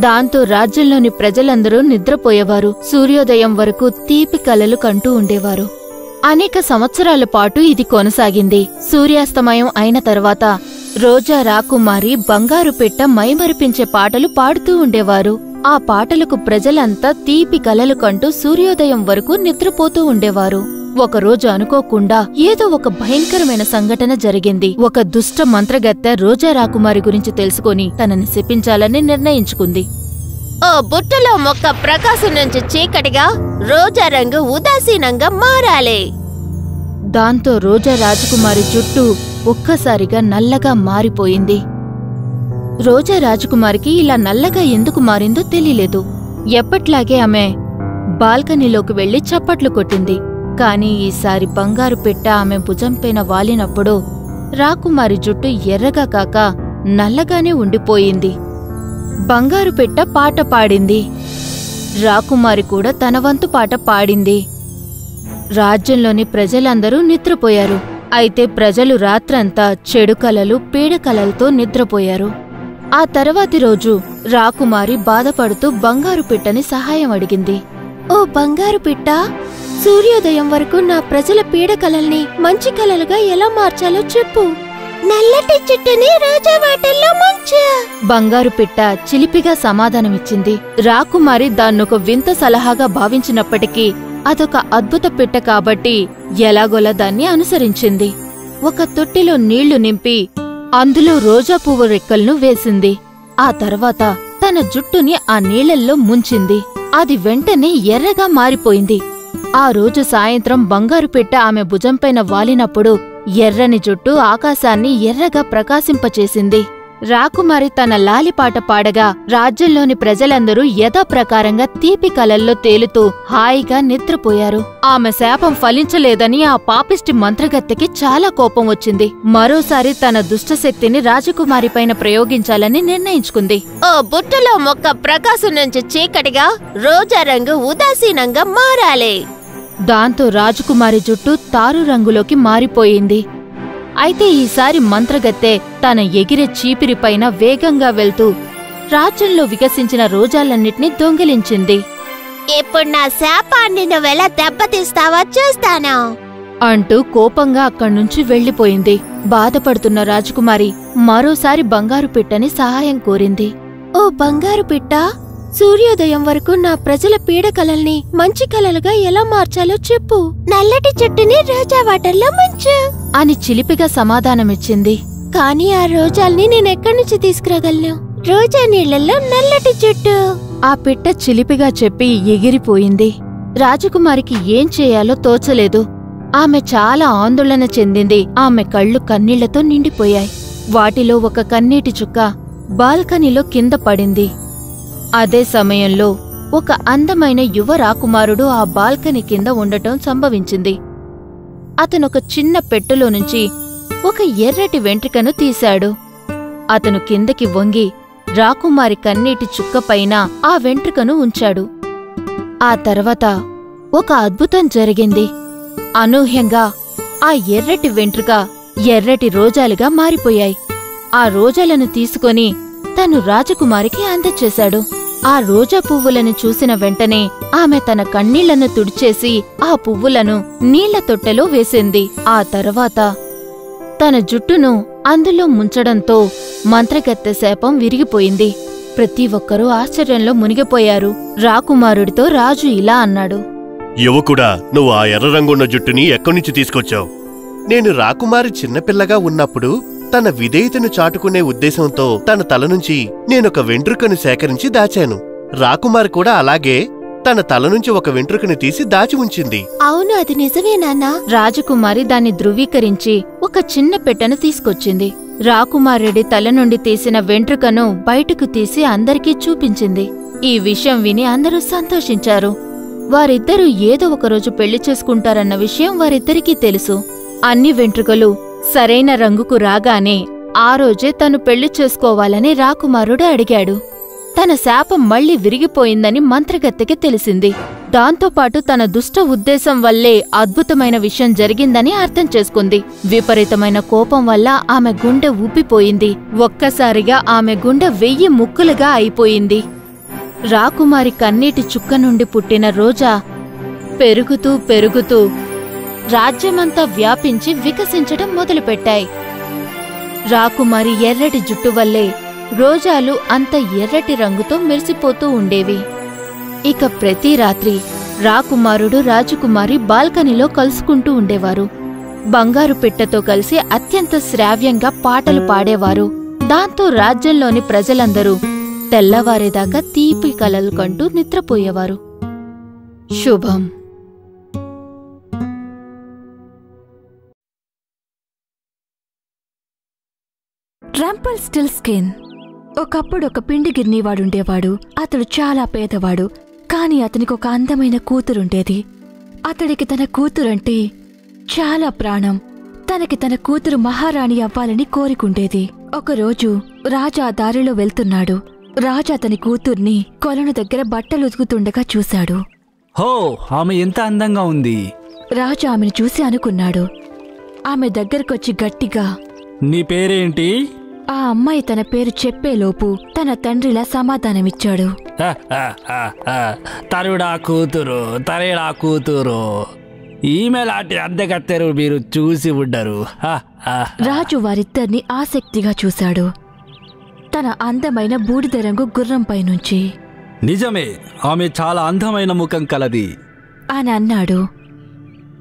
దాంతో రాజ్యంలోని ప్రజలందరూ నిద్రపోయేవారు. సూర్యోదయం వరకు తీపి కలలు కంటూ ఉండేవారు. అనేక సంవత్సరాల పాటు ఇది కొనసాగింది. సూర్యాస్తమయం అయిన తర్వాత రోజా రాకుమారి బంగారు పెట్ట మైమరిపించే పాటలు పాడుతూ ఉండేవారు. ఆ పాటలకు ప్రజలంతా తీపి కలలు కంటూ సూర్యోదయం వరకు నిద్రపోతూ ఉండేవారు. ఒకరోజు అనుకోకుండా ఏదో ఒక భయంకరమైన సంఘటన జరిగింది. ఒక దుష్ట మంత్రగత్తె రోజా రాకుమారి గురించి తెలుసుకొని తనని శపించాలని నిర్ణయించుకుంది. ఓ బుట్టలో మొక్క ప్రకాశం నుంచి చీకటిగా రోజా రంగు ఉదాసీనంగా మారాలి. దాంతో రోజా రాజకుమారి జుట్టు ఒక్కసారిగా నల్లగా మారిపోయింది. రోజా రాజకుమారికి ఇలా నల్లగా ఎందుకు మారిందో తెలియలేదు. ఎప్పట్లాగే ఆమె బాల్కనీలోకి వెళ్ళి చప్పట్లు కొట్టింది. కాని ఈసారి బంగారు పెట్ట ఆమె భుజంపైన వాలినప్పుడు రాకుమారి జుట్టు ఎర్రగా కాక నల్లగానే ఉండిపోయింది. బంగారు పెట్ట పాట పాడింది. రాకుమారి కూడా తన వంతు పాట పాడింది. రాజ్యంలోని ప్రజలందరూ నిద్రపోయారు. అయితే ప్రజలు రాత్రంతా చెడు కలలు పీడకలలతో నిద్రపోయారు. ఆ తర్వాతి రోజు రాకుమారి బాధపడుతూ బంగారు పిట్టని సహాయం అడిగింది. ఓ బంగారు పిట్ట? సూర్యోదయం వరకు నా ప్రజల పీడకలల్ని మంచి కలలుగా ఎలా మార్చాలో చెప్పు. నల్లటి చెట్టుని రోజా వాటల్లో ముంచు. బంగారు పిట్ట చిలిపిగా సమాధానమిచ్చింది. రాకుమారి దాన్నొక వింత సలహాగా భావించినప్పటికీ అదొక అద్భుత పిట్ట కాబట్టి ఎలాగోలా దాన్ని అనుసరించింది. ఒక తొట్టిలో నీళ్ళు నింపి అందులో రోజా పువ్వు రెక్కలను వేసింది. ఆ తర్వాత తన జుట్టుని ఆ నీళ్ళల్లో ముంచింది. అది వెంటనే ఎర్రగా మారిపోయింది. ఆ రోజు సాయంత్రం బంగారు పెట్ట ఆమె భుజంపైన వాలినప్పుడు ఎర్రని జుట్టు ఆకాశాన్ని ఎర్రగా ప్రకాశింపచేసింది. రాకుమారి తన లాలిపాట పాడగా రాజ్యంలోని ప్రజలందరూ యథాప్రకారంగా తీపి కలల్లో తేలుతూ హాయిగా నిద్రపోయారు. ఆమె శాపం ఫలించలేదని ఆ పాపిష్టి మంత్రగత్తెకి చాలా కోపం వచ్చింది. మరోసారి తన దుష్టశక్తిని రాజకుమారిపైన ప్రయోగించాలని నిర్ణయించుకుంది. ఓ బుట్టలో మొక్క ప్రకాశం నుంచి చీకటిగా రోజా రంగు ఉదాసీనంగా మారాలి. దాంతో రాజకుమారి జుట్టు తారు రంగులోకి మారిపోయింది. అయితే ఈసారి మంత్రగత్తె తన ఎగిరే చీపిరిపైన వేగంగా వెళ్తూ రాజ్యంలో వికసించిన రోజాలన్నిటినీ దొంగిలించింది. ఇప్పుడు నా శాపాన్ని నువ్వెలా దెబ్బతీస్తావో చూస్తాను. అంటూ కోపంగా అక్కడి నుంచి వెళ్ళిపోయింది బాధపడుతున్న రాజకుమారి మరోసారి బంగారు పిట్టని సహాయం కోరింది. ఓ బంగారు పిట్ట? సూర్యోదయం వరకు నా ప్రజల పీడ కలల్ని మంచి కలలుగా ఎలా మార్చాలో చెప్పు. నల్లటి చెట్టుని రోజా వాటర్లో ముంచు. అని చిలిపిగా సమాధానమిచ్చింది. కానీ ఆ రోజాల్ని నేనెక్కడి నుంచి తీసుకురాగలను? రోజా నీళ్ళలో నల్లటి చెట్టు. ఆ పిట్ట చిలిపిగా చెప్పి ఎగిరిపోయింది. రాజకుమారికి ఏం చేయాలో తోచలేదు. ఆమె చాలా ఆందోళన చెందింది. ఆమె కళ్ళు కన్నీళ్ళతో నిండిపోయాయి. వాటిలో ఒక కన్నీటి చుక్క బాల్కనీలో కింద పడింది. అదే సమయంలో ఒక అందమైన యువ రాకుమారుడు ఆ బాల్కనీ కింద ఉండటం సంభవించింది. అతనొక చిన్న పెట్టెలో నుంచి ఒక ఎర్రటి వెంట్రుకను తీశాడు. అతను కిందకి వంగి రాకుమారి కన్నీటి చుక్కపైన ఆ వెంట్రుకను ఉంచాడు. ఆ తర్వాత ఒక అద్భుతం జరిగింది. అనూహ్యంగా ఆ ఎర్రటి వెంట్రుక ఎర్రటి రోజాలుగా మారిపోయాయి. ఆ రోజాలను తీసుకొని తను రాజకుమారికి అందచేశాడు ఆ రోజా పువ్వులను చూసిన వెంటనే ఆమె తన కన్నీళ్ళను తుడిచేసి ఆ పువ్వులను నీళ్ళ తొట్టెలో వేసింది. ఆ తర్వాత తన జుట్టును అందులో ముంచడంతో మంత్రగత్తె శాపం విరిగిపోయింది. ప్రతి ఒక్కరూ ఆశ్చర్యంలో మునిగిపోయారు. రాకుమారుడితో రాజు ఇలా అన్నాడు. యువకుడా నువ్వు ఆ ఎర్ర రంగున్న జుట్టుని ఎక్కడి నుంచి తీసుకొచ్చావు? నేను రాకుమారి చిన్నపిల్లగా ఉన్నప్పుడు తన విధేయతను చాటుకునే ఉద్దేశంతో తన తల నుంచి నేనొక వెంట్రుకను సేకరించి దాచాను. రాకుమార్ కూడా అలాగే తన తల నుంచి ఒక వెంట్రుకను తీసి దాచి ఉంచింది. అవును అది నిజమే నాన్నా. రాజకుమారి దాన్ని ధృవీకరించి ఒక చిన్న పెట్టెను తీసుకొచ్చింది. రాకుమారుడి తల నుండి తీసిన వెంట్రుకను బయటకు తీసి అందరికీ చూపించింది. ఈ విషయం విని అందరూ సంతోషించారు. వారిద్దరూ ఏదో ఒకరోజు పెళ్ళి చేసుకుంటారన్న విషయం వారిద్దరికీ తెలుసు. అన్ని వెంట్రుకలు సరైన రంగుకు రాగానే ఆ రోజే తను పెళ్ళి చేసుకోవాలని రాకుమారుడు అడిగాడు. తన శాపం మళ్ళీ విరిగిపోయిందని మంత్రగత్తెకి తెలిసింది. దాంతోపాటు తన దుష్ట ఉద్దేశం వల్లే అద్భుతమైన విషయం జరిగిందని అర్థం చేసుకుంది. విపరీతమైన కోపం వల్ల ఆమె గుండె ఊపిపోయింది. ఒక్కసారిగా ఆమె గుండె వెయ్యి ముక్కులుగా అయిపోయింది. రాకుమారి కన్నీటి చుక్క నుండి పుట్టిన రోజా పెరుగుతూ పెరుగుతూ రాజ్యమంతా వ్యాపించి వికసించడం మొదలుపెట్టాయి. రాకుమారి ఎర్రటి జుట్టు వల్లే రోజాలు అంత ఎర్రటి రంగుతో మెరిసిపోతూ ఉండేవి. ఇక ప్రతి రాత్రి రాకుమారుడు రాజకుమారి బాల్కనీలో కలుసుకుంటూ ఉండేవారు. బంగారు పిట్టతో కలిసి అత్యంత శ్రావ్యంగా పాటలు పాడేవారు. దాంతో రాజ్యంలోని ప్రజలందరూ తెల్లవారేదాకా తీపి కలలు కంటూ నిద్రపోయేవారు. శుభం. Rumpelstiltskin. ఒకప్పుడు ఒక పిండి గిర్నీవాడుండేవాడు అతడు చాలా పేదవాడు. కాని అతనికి ఒక అందమైన కూతురుండేది. అతడికి తన కూతురంటే చాలా ప్రాణం. తనకి తన కూతురు మహారాణి అవ్వాలని కోరికుండేది. ఒకరోజు రాజా దారిలో వెళ్తున్నాడు. రాజా అతని కూతుర్ని కొలను దగ్గర బట్టలు ఉతుకుతుండగా చూశాడు. హో ఆమె ఎంత అందంగా ఉంది. రాజా ఆమెను చూసి అనుకున్నాడు. ఆమె దగ్గరకొచ్చి గట్టిగా నీ పేరేంటి? ఆ అమ్మాయి తన పేరు చెప్పేలోపు తన తండ్రిలా సమాధానమిచ్చాడు. తరుడా కూతురు తరేడా కూతురు. ఈమె లాంటి అందగత్తెరు మీరు చూసి ఉండరు. రాజు వారిద్దరిని ఆసక్తిగా చూశాడు. తన అందమైన బూడిద రంగు గుర్రంపై నుంచి నిజమే ఆమె చాలా అందమైన ముఖం కలది. అని అన్నాడు.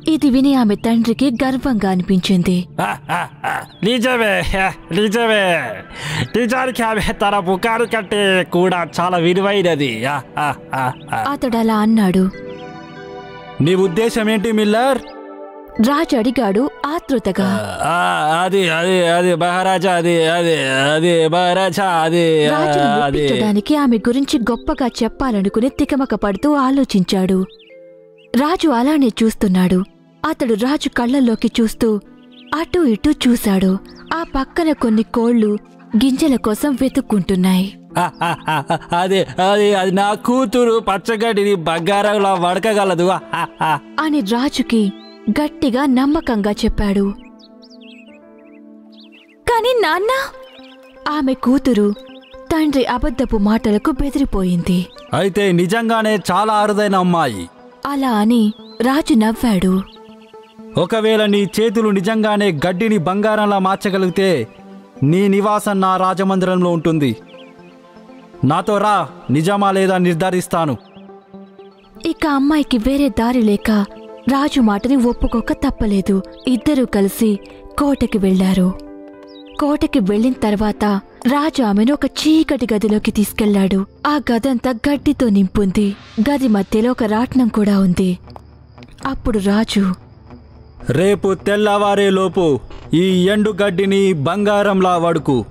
ఇది విని ఆమె తండ్రికి గర్వంగా అనిపించింది. *laughs* నిజమే *laughs* నిజమే. నిజానికి ఆమె తన ముఖాను కంటే కూడా చాలా విలువైనది. *laughs* హ. అతడలా అన్నాడు. నీ ఉద్దేశం ఏంటి మిల్లర్? రాజు అడిగాడు ఆతృతగా అది అది అది మహారాజా అది అది అది మహారాజా అది రాజును ఒప్పించడానికి ఆమె గురించి గొప్పగా చెప్పాలనుకుని తికమక పడుతూ ఆలోచించాడు. రాజు అలానే చూస్తున్నాడు. అతడు రాజు కళ్ళల్లోకి చూస్తూ అటూ ఇటూ చూశాడు. ఆ పక్కన కొన్ని కోళ్ళు గింజల కోసం వెతుక్కుంటున్నాయి. అది అది అది నా కూతురు పచ్చగడ్డిని బంగారంలో వడకగలదు. అని రాజుకి గట్టిగా నమ్మకంగా చెప్పాడు. కాని నాన్న! ఆమె కూతురు తండ్రి అబద్ధపు మాటలకు బెదిరిపోయింది. అయితే నిజంగానే చాలా అరుదైన అమ్మాయి. అలా అని రాజు నవ్వాడు. ఒకవేళ నీ చేతులు నిజంగానే గడ్డిని బంగారంలా మార్చగలిగితే నీ నివాసం నా రాజమందిరంలో ఉంటుంది. నాతో రా నిజమా లేదా నిర్ధారిస్తాను. ఇక అమ్మాయికి వేరే దారి లేక రాజు మాటని ఒప్పుకోక తప్పలేదు. ఇద్దరూ కలిసి కోటకి వెళ్ళారు కోటకి వెళ్ళిన తర్వాత రాజు ఆమెను ఒక చీకటి గదిలోకి తీసుకెళ్ళాడు. ఆ గదంతా గడ్డితో నింపుంది. గది మధ్యలో ఒక రాట్నం కూడా ఉంది. అప్పుడు రాజు రేపు తెల్లవారేలోపు ఈ ఎండు గడ్డిని బంగారంలా వడుకు.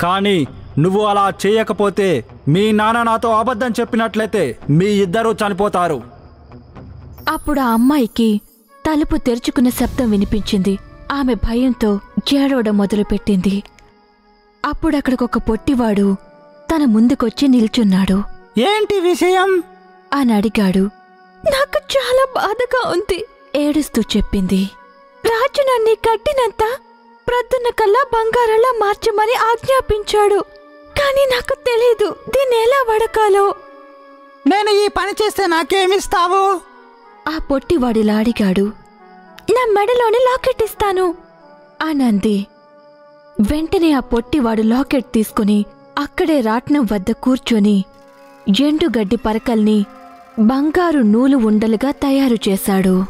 కానీ నువ్వు అలా చేయకపోతే మీ నాన్న నాతో అబద్ధం చెప్పినట్లయితే మీ ఇద్దరూ చనిపోతారు. అప్పుడు ఆ అమ్మాయికి తలుపు తెరుచుకున్న శబ్దం వినిపించింది. ఆమె భయంతో ఏడవడం మొదలుపెట్టింది. అప్పుడక్కడికొక పొట్టివాడు తన ముందుకొచ్చి నిల్చున్నాడు. ఏంటి విషయం? అని అడిగాడు నాకు చాలా బాధగా ఉంది ఏడుస్తూ చెప్పింది. రాజు నన్ను కట్టినంత ప్రొద్దున్న కల్లా బంగారంలా మార్చమని ఆజ్ఞాపించాడు. కానీ నాకు తెలీదు దీన్ని ఎలా వడకాలో? నేను ఈ పని చేస్తే నాకేమిస్తావు? ఆ పొట్టివాడిలా అడిగాడు. నా మెడలోని లాకెట్ ఇస్తాను అనంది. వెంటనే ఆ పొట్టివాడు లాకెట్ తీసుకుని అక్కడే రాట్నం వద్ద కూర్చొని ఎండుగడ్డి పరకల్ని బంగారు నూలు ఉండలుగా తయారు చేశాడు.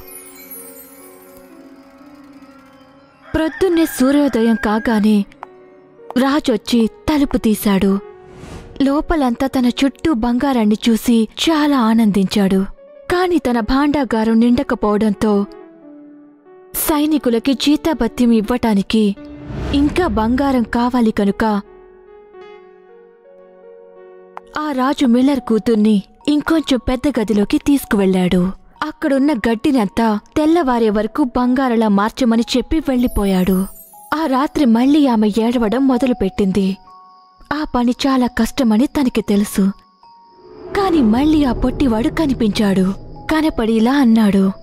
ప్రొద్దున్నే సూర్యోదయం కాగానే రాజొచ్చి తలుపు తీశాడు. లోపలంతా తన చుట్టూ బంగారాన్ని చూసి చాలా ఆనందించాడు. కాని తన భాండాగారం నిండకపోవడంతో సైనికులకి జీతాబత్యం ఇవ్వటానికి ఇంకా బంగారం కావాలి కనుక ఆ రాజు మిల్లర్ కూతుర్ని ఇంకొంచెం పెద్ద గదిలోకి తీసుకువెళ్ళాడు. అక్కడున్న గడ్డినంతా తెల్లవారే వరకు బంగారలా మార్చమని చెప్పి వెళ్ళిపోయాడు. ఆ రాత్రి మళ్ళీ ఆమె ఏడవడం మొదలుపెట్టింది. ఆ పని చాలా కష్టమని తనకి తెలుసు. కాని మళ్ళీ ఆ పొట్టివాడు కనిపించాడు. కనపడిలా అన్నాడు.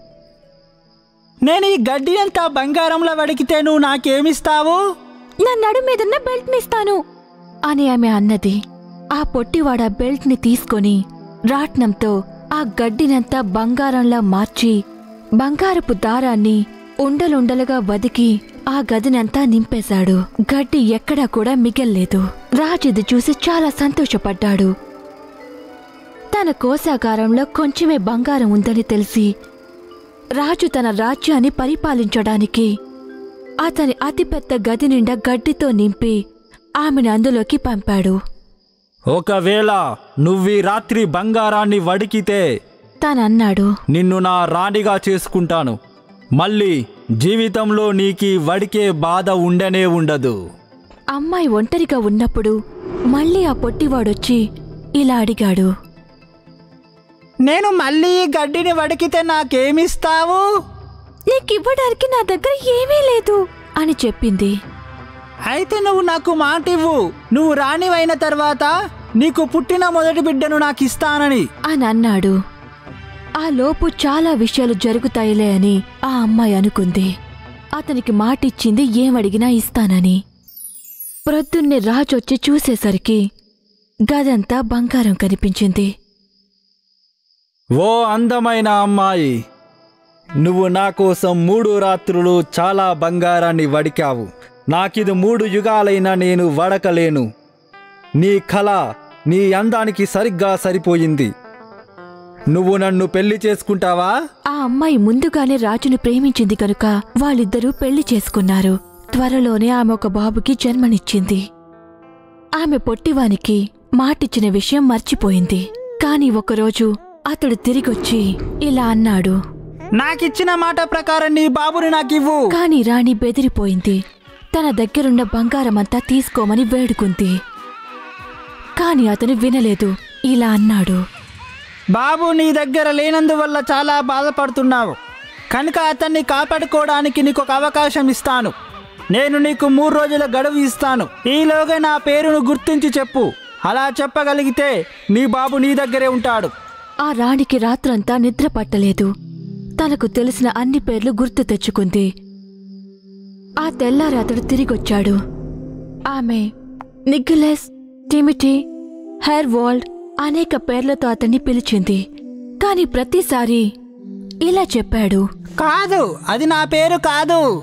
నేను ఈ గడ్డినంతా బంగారంలో వడికితే నువ్వు నాకేమిస్తావు? నా నడు మీదున్న బెల్ట్నిస్తాను అని ఆమె అన్నది. ఆ పొట్టివాడ బెల్ట్ని తీసుకొని రాట్నంతో ఆ గడ్డినంతా బంగారంలా మార్చి బంగారపు దారాన్ని ఉండలుండలుగా వదికి ఆ గదినంతా నింపేశాడు. గడ్డి ఎక్కడా కూడా మిగల్లేదు. రాజుది చూసి చాలా సంతోషపడ్డాడు. తన కోశాగారంలో కొంచెమే బంగారం ఉందని తెలిసి రాజు తన రాజ్యాన్ని పరిపాలించడానికి అతని అతిపెద్ద గది నిండా గడ్డితో నింపి ఆమెను అందులోకి పంపాడు. ఒకవేళ నువ్వీ రాత్రి బంగారాన్ని వడికితే తానన్నాడు. నిన్ను నా రాణిగా చేసుకుంటాను. మళ్ళీ జీవితంలో నీకీ వడికే బాధ ఉండనే ఉండదు. అమ్మాయి ఒంటరిగా ఉన్నప్పుడు మళ్ళీ ఆ పొట్టివాడొచ్చి ఇలా అడిగాడు. నేను మళ్ళీ ఈ గడ్డిని వడికితే నాకేమిస్తావు? నీకివ్వడానికి నా దగ్గర ఏమీ లేదు అని చెప్పింది. అయితే నువ్వు నాకు మాట ఇవ్వు నువ్వు రాణివైన తర్వాత నీకు పుట్టిన మొదటి బిడ్డను నాకు ఇస్తానని అని అన్నాడు. ఆ లోపు చాలా విషయాలు జరుగుతాయిలే అని ఆ అమ్మాయి అనుకుంది. అతనికి మాటిచ్చింది ఏమడిగినా ఇస్తానని. ప్రొద్దున్నే రాజొచ్చి చూసేసరికి గదంతా బంగారం కనిపించింది. ఓ అందమైన అమ్మాయి నువ్వు నా కోసం మూడు రాత్రులు చాలా బంగారాన్ని వడికావు. నాకిది మూడు యుగాలైనా నేను వడకలేను. నీ కళ నీ అందానికి సరిగ్గా సరిపోయింది. నువ్వు నన్ను పెళ్ళి చేసుకుంటావా? ఆ అమ్మాయి ముందుగానే రాజును ప్రేమించింది కనుక వాళ్ళిద్దరూ పెళ్ళి చేసుకున్నారు. త్వరలోనే ఆమె ఒక బాబుకి జన్మనిచ్చింది. ఆమె పొట్టివానికి మాటిచ్చిన విషయం మర్చిపోయింది. కాని ఒకరోజు అతడు తిరిగొచ్చి ఇలా అన్నాడు. నాకిచ్చిన మాట ప్రకారం నీ బాబుని నాకివ్వు. కాని రాణి బెదిరిపోయింది. తన దగ్గరున్న బంగారమంతా తీసుకోమని వేడుకుంది. కాని అతను వినలేదు. ఇలా అన్నాడు. బాబు నీ దగ్గర లేనందువల్ల చాలా బాధపడుతున్నావు. కనుక అతన్ని కాపాడుకోవడానికి నీకు ఒక అవకాశం ఇస్తాను. నేను నీకు మూడు రోజుల గడువు ఇస్తాను. ఈలోగా నా పేరును గుర్తించి చెప్పు. అలా చెప్పగలిగితే నీ బాబు నీ దగ్గరే ఉంటాడు. ఆ రాణికి రాత్రంతా నిద్ర పట్టలేదు. తనకు తెలిసిన అన్ని పేర్లు గుర్తు తెచ్చుకుంది. ఆ తెల్లారి అతడు తిరిగొచ్చాడు. ఆమె నిగ్గులెస్ టిమిటీ హెయిర్ వాల్డ్ అనేక పేర్లతో అతన్ని పిలిచింది. కాని ప్రతిసారి ఇలా చెప్పాడు. కాదు అది నా పేరు కాదు.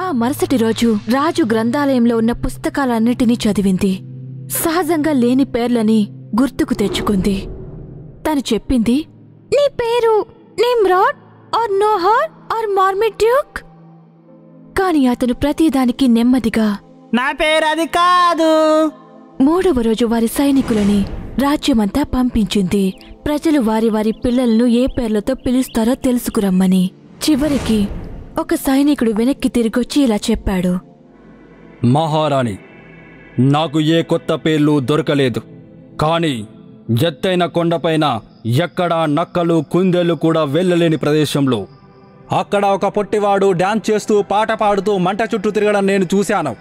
ఆ మరుసటి రోజు రాజు గ్రంథాలయంలో ఉన్న పుస్తకాలన్నిటినీ చదివింది. సహజంగా లేని పేర్లని గుర్తుకు తెచ్చుకుంది. తను చెప్పింది నీ పేరు నిమ్రాడ్ ఆర్ నోహార్ ఆర్ మార్మిడ్యూక్ కాని అతను ప్రతిదానికి నెమ్మదిగా నా పేరు అది కాదు. మూడవ రోజు వారి సైనికులని రాజ్యమంతా పంపించింది. ప్రజలు వారి వారి పిల్లలను ఏ పేర్లతో పిలుస్తారో తెలుసుకురమ్మని. చివరికి ఒక సైనికుడు వెనక్కి తిరిగొచ్చి ఇలా చెప్పాడు. మహారాణి నాకు ఏ కొత్త పేర్లు దొరకలేదు. కానీ ఎత్తైన కొండపైన ఎక్కడా నక్కలు కుందేళ్ళు కూడా వెళ్ళలేని ప్రదేశంలో. అక్కడ ఒక పొట్టివాడు డాన్స్ చేస్తూ పాట పాడుతూ మంట చుట్టూ తిరగడం నేను చూశాను.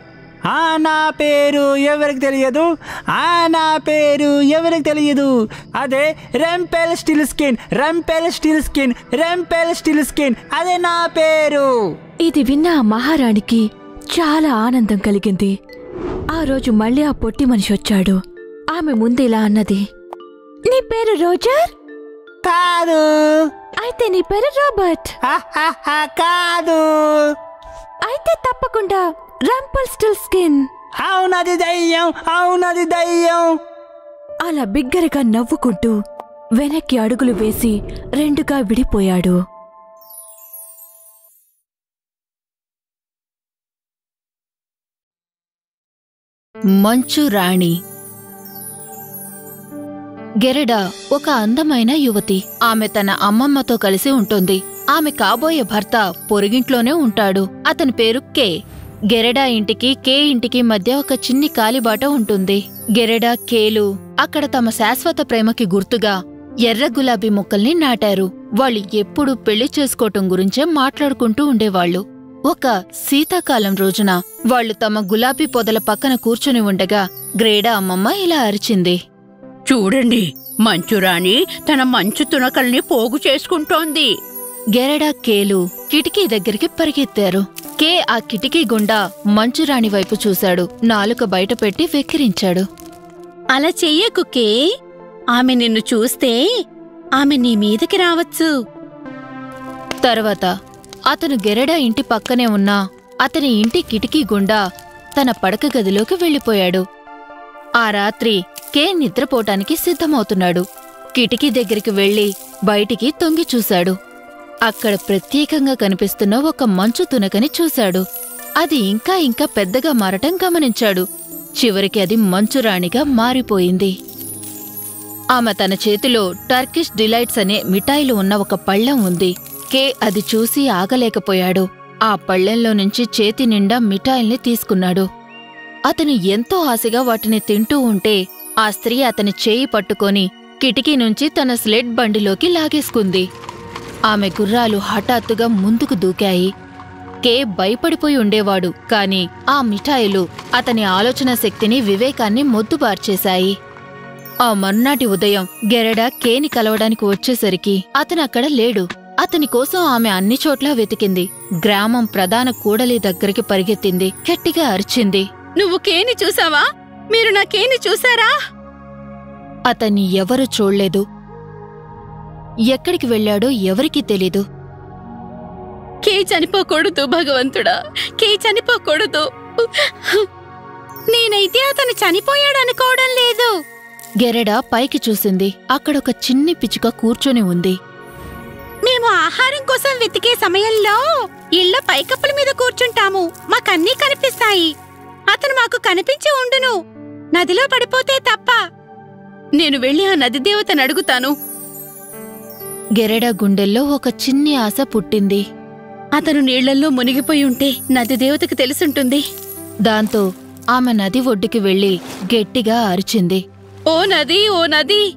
ఆ నా పేరు ఎవరికి తెలియదు? ఆ నా పేరు ఎవరికి తెలియదు? అదే Rumpelstiltskin Rumpelstiltskin Rumpelstiltskin. అదే నా పేరు. ఇది విన్న మహారాణికి చాలా ఆనందం కలిగింది. ఆ రోజు మళ్ళీ ఆ పొట్టి మనిషి వచ్చాడు. ఆమె ముందు ఇలా అన్నది నీ పేరు రోజర్? కాదు. అయితే నీ పేరు రాబర్ట్. కాదు. అయితే తప్పకుండా రంపల్ స్టిల్ స్కిన్. అవునది దయ్యం అవునది దయ్యం. అలా బిగ్గరగా నవ్వుకుంటూ వెనక్కి అడుగులు వేసి రెండుగా విడిపోయాడు. మంచు రాణి గెరిడ ఒక అందమైన యువతి. ఆమె తన అమ్మమ్మతో కలిసి ఉంటుంది. ఆమె కాబోయే భర్త పొరుగింట్లోనే ఉంటాడు. అతని పేరు కే. గెరెడా ఇంటికి కే ఇంటికి మధ్య ఒక చిన్ని కాలిబాట ఉంటుంది. గెరెడా కేలు అక్కడ తమ శాశ్వత ప్రేమకి గుర్తుగా ఎర్ర గులాబీ మొక్కల్ని నాటారు. వాళ్ళు ఎప్పుడూ పెళ్ళి చేసుకోవటం గురించే మాట్లాడుకుంటూ ఉండేవాళ్ళు ఒక శీతాకాలం రోజున వాళ్ళు తమ గులాబీ పొదల పక్కన కూర్చుని ఉండగా గ్రేడా అమ్మమ్మ ఇలా అరిచింది. చూడండి మంచురాణి తన మంచు తునకల్ని పోగు చేసుకుంటోంది. గెరడా కేలు కిటికీ దగ్గరికి పరిగెత్తారు. కే ఆ కిటికీ గుండా మంచురాణి వైపు చూశాడు. నాలుక బయటపెట్టి వెక్కిరించాడు. అలా చెయ్యకు కే. ఆమె నిన్ను చూస్తే ఆమె నీ మీదకి రావచ్చు. తర్వాత అతను గెరడా ఇంటి పక్కనే ఉన్న అతని ఇంటి కిటికీ గుండా తన పడక గదిలోకి వెళ్ళిపోయాడు. ఆ రాత్రి కే నిద్రపోటానికి సిద్ధమవుతున్నాడు. కిటికీ దగ్గరికి వెళ్ళి బయటికి తొంగి చూశాడు. అక్కడ ప్రత్యేకంగా కనిపిస్తున్న ఒక మంచు తునకని చూశాడు. అది ఇంకా ఇంకా పెద్దగా మారటం గమనించాడు. చివరికి అది మంచురాణిగా మారిపోయింది. ఆమె తన చేతిలో టర్కిష్ డిలైట్స్ అనే మిఠాయిలు ఉన్న ఒక పళ్ళెం ఉంది. కే అది చూసి ఆగలేకపోయాడు. ఆ పళ్ళెంలో నుంచి చేతి నిండా మిఠాయిల్ని తీసుకున్నాడు. అతను ఎంతో ఆశగా వాటిని తింటూ ఉంటే ఆ స్త్రీ అతని చేయి పట్టుకొని కిటికీ నుంచి తన స్లెడ్ బండిలోకి లాగేసుకుంది. ఆమె గుర్రాలు హఠాత్తుగా ముందుకు దూకాయి. కే భయపడిపోయి ఉండేవాడు కాని ఆ మిఠాయిలు అతని ఆలోచన శక్తిని వివేకాన్ని మొద్దుబార్చేశాయి. ఆ మర్నాటి ఉదయం గెరడా కేని కలవడానికి వచ్చేసరికి అతను అక్కడ లేడు. అతని కోసం ఆమె అన్ని చోట్లా వెతికింది. గ్రామం ప్రధాన కూడలి దగ్గరికి పరిగెత్తింది. గట్టిగా అరిచింది. నువ్వు కేని చూసావా? మీరు నా కేని చూసారా? అతన్ని ఎవరూ చూడ్లేదు. ఎక్కడికి వెళ్ళాడో ఎవరికీ తెలీదు. కే చనిపోకూడదు భగవంతుడా. కే చనిపోకూడదు. నేనైతే అతను చనిపోయాడనుకోవడం లేదు. గెరెడా పైకి చూసింది. అక్కడొక చిన్ని పిచ్చుక కూర్చొని ఉంది. మేము ఆహారం కోసం వెతికే సమయంలో ఇళ్ళ పైకప్పుల మీద కూర్చుంటాము. మాకన్నీ కనిపిస్తాయి. అతను మాకు కనిపించి ఉండును. నదిలో పడిపోతే తప్ప. నేను వెళ్ళి ఆ నది దేవతను అడుగుతాను. గెరెడా గుండెల్లో ఒక చిన్ని ఆశ పుట్టింది. అతను నీళ్ళల్లో మునిగిపోయి ఉంటే నది దేవతకు తెలుసుంటుంది. దాంతో ఆమె నది ఒడ్డుకి వెళ్ళి గట్టిగా అరిచింది. ఓ నది ఓ నది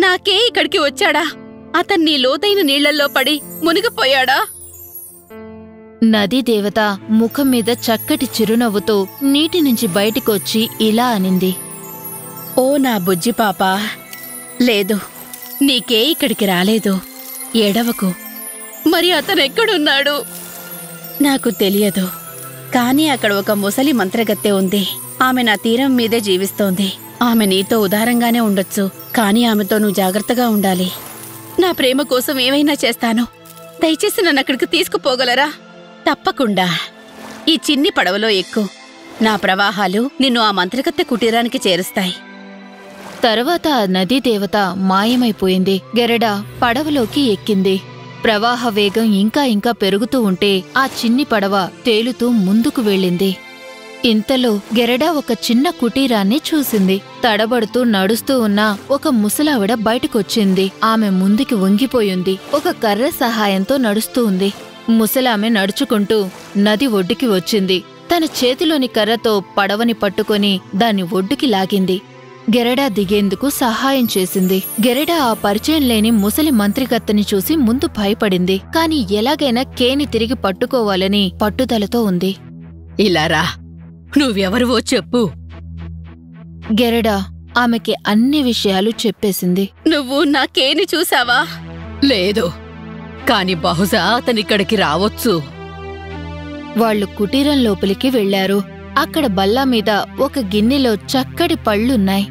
నాకే ఇక్కడికి వచ్చాడా? అతన్ని లోతైన నీళ్ళల్లో పడి మునిగిపోయాడా? నదీ దేవత ముఖం మీద చక్కటి చిరునవ్వుతో నీటి నుంచి బయటికొచ్చి ఇలా అనింది. ఓ నా బుజ్జి పాప లేదు నీకే ఇక్కడికి రాలేదు. ఎడవకు మరి అతను ఎక్కడున్నాడు నాకు తెలియదు. కానీ అక్కడ ఒక ముసలి మంత్రగత్తె ఉంది. ఆమె నా తీరం మీదే జీవిస్తోంది. ఆమె నీతో ఉదారంగానే ఉండొచ్చు కానీ ఆమెతో నువ్వు జాగ్రత్తగా ఉండాలి. నా ప్రేమ కోసం ఏమైనా చేస్తాను. దయచేసి నన్ను అక్కడికి తీసుకుపోగలరా? తప్పకుండా. ఈ చిన్ని పడవలో ఎక్కు. నా ప్రవాహాలు నిన్ను ఆ మంత్రికత్తె కుటీరానికి చేరుస్తాయి. తర్వాత ఆ నదీ దేవత మాయమైపోయింది. గెరడ పడవలోకి ఎక్కింది. ప్రవాహ వేగం ఇంకా ఇంకా పెరుగుతూ ఉంటే ఆ చిన్ని పడవ తేలుతూ ముందుకు వెళ్ళింది. ఇంతలో గెరడ ఒక చిన్న కుటీరాన్ని చూసింది. తడబడుతూ నడుస్తూ ఉన్న ఒక ముసలావిడ బయటకొచ్చింది. ఆమె ముందుకి వంగిపోయింది. ఒక కర్ర సహాయంతో నడుస్తూ ఉంది. ముసలామె నడుచుకుంటూ నది ఒడ్డుకి వచ్చింది. తన చేతిలోని కర్రతో పడవని పట్టుకొని దాన్ని ఒడ్డుకి లాగింది. గెరడా దిగేందుకు సహాయం చేసింది. గెరడా ఆ పరిచయం లేని ముసలి మంత్రిగత్తని చూసి ముందు భయపడింది. కాని ఎలాగైనా కేని తిరిగి పట్టుకోవాలని పట్టుదలతో ఉంది. ఇలారా నువ్వెవరివో చెప్పు. గెరడా ఆమెకి అన్ని విషయాలు చెప్పేసింది. నువ్వు నాకేని చూసావా? లేదు. కాని బహుశా అతనిక్కడికి రావొచ్చు. వాళ్ళు కుటీరం లోపలికి వెళ్ళారు అక్కడ బల్లా మీద ఒక గిన్నెలో చక్కటి పళ్ళున్నాయి.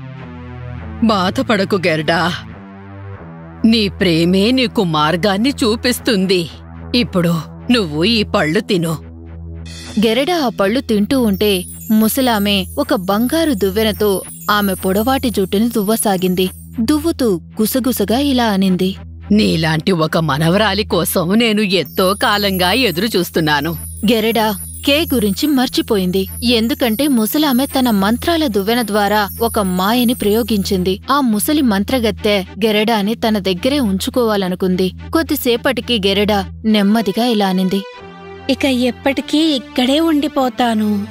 బాధపడకు గెర్డా. నీ ప్రేమే నీకు మార్గాన్ని చూపిస్తుంది. ఇప్పుడు నువ్వు ఈ పళ్ళు తిను. గెరడ ఆ పళ్ళు తింటూ ఉంటే ముసలామె ఒక బంగారు దువ్వెనతో ఆమె పొడవాటి జుట్టుని దువ్వసాగింది. దువ్వుతూ గుసగుసగా ఇలా అనింది. నీలాంటి ఒక మనవరాలి కోసం నేను ఎంతో కాలంగా ఎదురు చూస్తున్నాను గెరడా కే గురించి మర్చిపోయింది. ఎందుకంటే ముసలామె తన మంత్రాల దువ్వెన ద్వారా ఒక మాయని ప్రయోగించింది. ఆ ముసలి మంత్రగత్తె గెరడాని తన దగ్గరే ఉంచుకోవాలనుకుంది. కొద్దిసేపటికి గెరడా నెమ్మదిగా ఇలా అనింది. ఇక ఎప్పటికీ ఇక్కడే ఉండిపోతాను.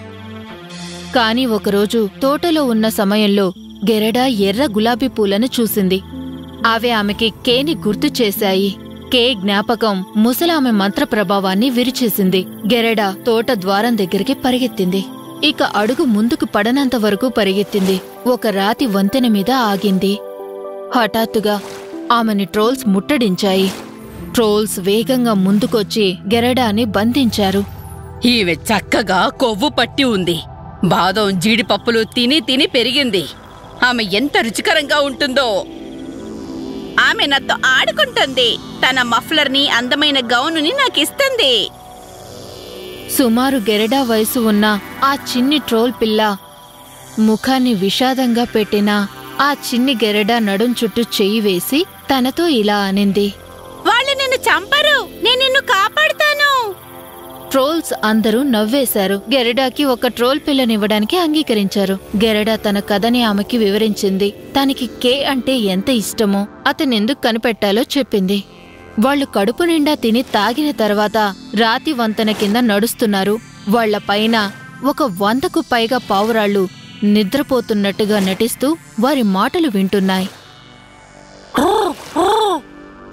కాని ఒకరోజు తోటలో ఉన్న సమయంలో గెరడా ఎర్ర గులాబీ పూలను చూసింది. అవి ఆమెకి కేని గుర్తు చేశాయి. కే జ్ఞాపకం ముసలామె మంత్ర ప్రభావాన్ని విరిచేసింది. గెరడ తోట ద్వారం దగ్గరికి పరిగెత్తింది. ఇక అడుగు ముందుకు పడనంత వరకు పరిగెత్తింది. ఒక రాతి వంతెన మీద ఆగింది. హఠాత్తుగా ఆమెని ట్రోల్స్ ముట్టడించాయి. ట్రోల్స్ వేగంగా ముందుకొచ్చి గెరడాని బంధించారు. ఈమె చక్కగా కొవ్వు పట్టి ఉంది. బాదం జీడిపప్పులు తిని తిని పెరిగింది. ఆమె ఎంత రుచికరంగా ఉంటుందో. ఆమె నాతో ఆడుకుంటుంది. తన మఫ్లర్ని అందమైన గౌనుని నాకిస్తుంది. సుమారు గెరడా వయసు ఉన్న ఆ చిన్ని ట్రోల్ పిల్ల ముఖాన్ని విషాదంగా పెట్టిన ఆ చిన్ని గెరడా నడుం చుట్టూ చెయ్యి వేసి తనతో ఇలా అనింది. వాళ్ళు నిన్ను చంపరు. నేను నిన్ను కాపాడుతాను. ట్రోల్స్ అందరూ నవ్వేశారు. గెరడాకి ఒక ట్రోల్ పిల్లనివ్వడానికి అంగీకరించారు. గెరడా తన కథని ఆమెకి వివరించింది. తనకి కే అంటే ఎంత ఇష్టమో అతనెందుకు కనిపెట్టాలో చెప్పింది. వాళ్ళు కడుపు నిండా తిని తాగిన తర్వాత రాతి వంతెన కింద నడుస్తున్నారు. వాళ్ళ పైన ఒక వందకు పైగా పావురాళ్ళు నిద్రపోతున్నట్టుగా నటిస్తూ వారి మాటలు వింటున్నాయి.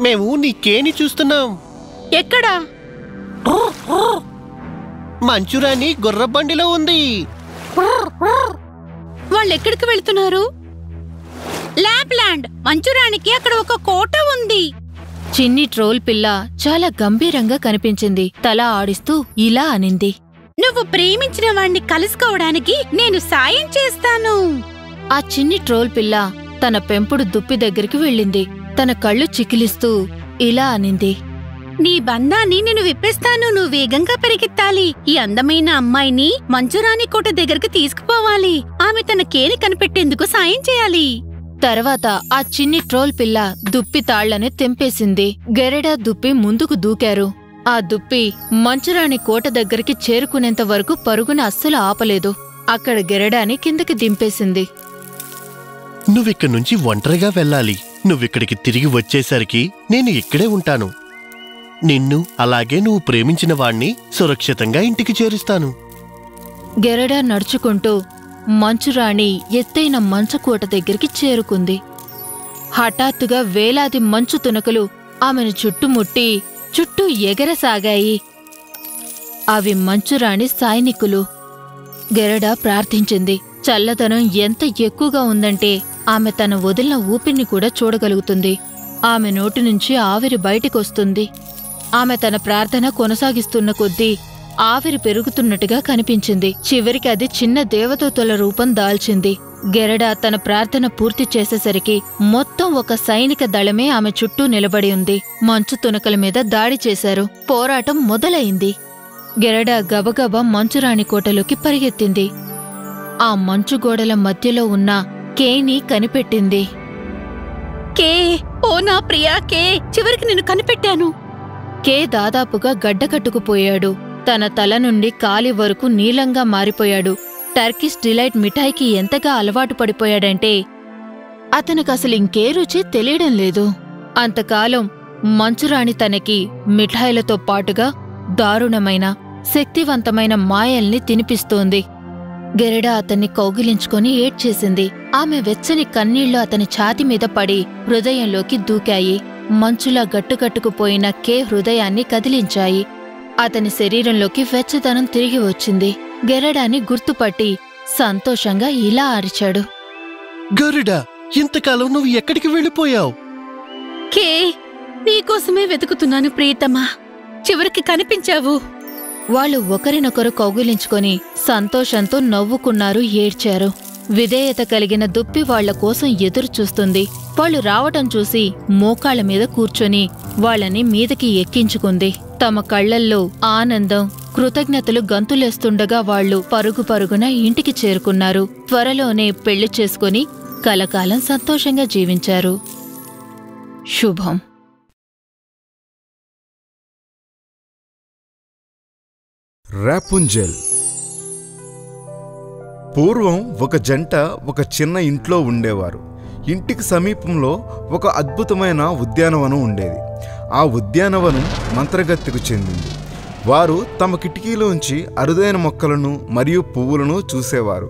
మేము నీ కేని చూస్తున్నాం. ఎక్కడా? మంచురాని గుర్రబండిలో ఉంది. వాళ్ళెక్కడికి వెళ్తున్నారు? ల్యాప్లాండ్. మంచురానికి అక్కడ ఒక కోట ఉంది. చిన్ని ట్రోల్ పిల్ల చాలా గంభీరంగా కనిపించింది. తల ఆడిస్తూ ఇలా అనింది. నువ్వు ప్రేమించిన వాణ్ణి కలుసుకోవడానికి నేను సాయం చేస్తాను. ఆ చిన్ని ట్రోల్ పిల్ల తన పెంపుడు దుప్పి దగ్గరికి వెళ్ళింది. తన కళ్ళు చికిలిస్తూ ఇలా అనింది. నీ బంధాన్ని నేను విప్పిస్తాను నువ్వు వేగంగా పరిగెత్తాలి. ఈ అందమైన అమ్మాయిని మంజురాణి కోట దగ్గరికి తీసుకుపోవాలి. ఆమె తన కేని కనిపెట్టేందుకు సాయం చేయాలి. తర్వాత ఆ చిన్ని ట్రోల్ పిల్ల దుప్పి తాళ్ళను తెంపేసింది. గెరెడా దుప్పి ముందుకు దూకారు. ఆ దుప్పి మంచురాణి కోట దగ్గరికి చేరుకునేంత వరకు పరుగున అస్సలు ఆపలేదు. అక్కడ గెరడాని కిందకి దింపేసింది. నువ్విక్కడి నుంచి ఒంటరిగా వెళ్ళాలి. నువ్విక్కడికి తిరిగి వచ్చేసరికి నేను ఇక్కడే ఉంటాను. నిన్ను అలాగే నువ్వు ప్రేమించిన వాణ్ణి సురక్షితంగా ఇంటికి చేరుస్తాను. గెరడా నడుచుకుంటూ మంచురాణి ఎత్తైన మంచుకోట దగ్గరికి చేరుకుంది. హఠాత్తుగా వేలాది మంచు తునకలు ఆమెను చుట్టుముట్టి చుట్టూ ఎగరసాగాయి. అవి మంచురాణి సైనికులు. గెరడ ప్రార్థించింది చల్లదనం ఎంత ఎక్కువగా ఉందంటే ఆమె తన వదిలిన ఊపిరిని కూడా చూడగలుగుతుంది. ఆమె నోటి నుంచి ఆవిరి బయటికొస్తుంది. ఆమె తన ప్రార్థన కొనసాగిస్తున్న కొద్దీ ఆవిరి పెరుగుతున్నట్టుగా కనిపించింది. చివరికి అది చిన్న దేవదూతల రూపం దాల్చింది. గెరడా తన ప్రార్థన పూర్తి చేసేసరికి మొత్తం ఒక సైనిక దళమే ఆమె చుట్టూ నిలబడి ఉంది. మంచు తునకల మీద దాడి చేశారు. పోరాటం మొదలైంది. గెరడా గబగబా మంచురాణి కోటలోకి పరిగెత్తింది. ఆ మంచు గోడల మధ్యలో ఉన్న కేని కనిపెట్టింది. కే ఓ నా ప్రియా కే చివరికి నిన్ను కనిపెట్టాను. కే దాదాపుగా గడ్డకట్టుకుపోయాడు. తన తల నుండి కాలి వరకు నీలంగా మారిపోయాడు. టర్కిష్ డిలైట్ మిఠాయికి ఎంతగా అలవాటు పడిపోయాడంటే అతనికసలు ఇంకే రుచి తెలియడం లేదు. అంతకాలం మంచురాణి తనకి మిఠాయిలతో పాటుగా దారుణమైన శక్తివంతమైన మాయల్ని తినిపిస్తోంది. గెరిడ అతన్ని కౌగిలించుకొని ఏడ్చేసింది. ఆమె వెచ్చని కన్నీళ్ళు అతని ఛాతి మీద పడి హృదయంలోకి దూకాయి. మంచులా గట్టుకట్టుకుపోయిన కే హృదయాన్ని కదిలించాయి. అతని శరీరంలోకి వెచ్చదనం తిరిగి వచ్చింది. గెరడాని గుర్తుపట్టి సంతోషంగా ఇలా అరిచాడు. గరుడా ఇంతకాలం నువ్వు ఎక్కడికి వెళ్ళిపోయావు? కే నీకోసమే వెతుకుతున్నాను ప్రియతమా. చివరికి కనిపించావు. వాళ్ళు ఒకరినొకరు కౌగిలించుకొని సంతోషంతో నవ్వుకున్నారు ఏడ్చారు. విధేయత కలిగిన దుప్పి వాళ్ళ కోసం ఎదురు చూస్తుంది. వాళ్ళు రావటం చూసి మోకాళ్ళ మీద కూర్చొని వాళ్ళని మీదకి ఎక్కించుకుంది. తమ కళ్ళల్లో ఆనందం కృతజ్ఞతలు గంతులేస్తుండగా వాళ్ళు పరుగు పరుగున ఇంటికి చేరుకున్నారు. త్వరలోనే పెళ్ళి చేసుకుని కలకాలం సంతోషంగా జీవించారు. శుభం. రాపుంజెల్ పూర్వం ఒక జంట ఒక చిన్న ఇంట్లో ఉండేవారు. ఇంటికి సమీపంలో ఒక అద్భుతమైన ఉద్యానవనం ఉండేది. ఆ ఉద్యానవనం మంత్రగత్తికి చెందింది. వారు తమ కిటికీలోంచి అరుదైన మొక్కలను మరియు పువ్వులను చూసేవారు.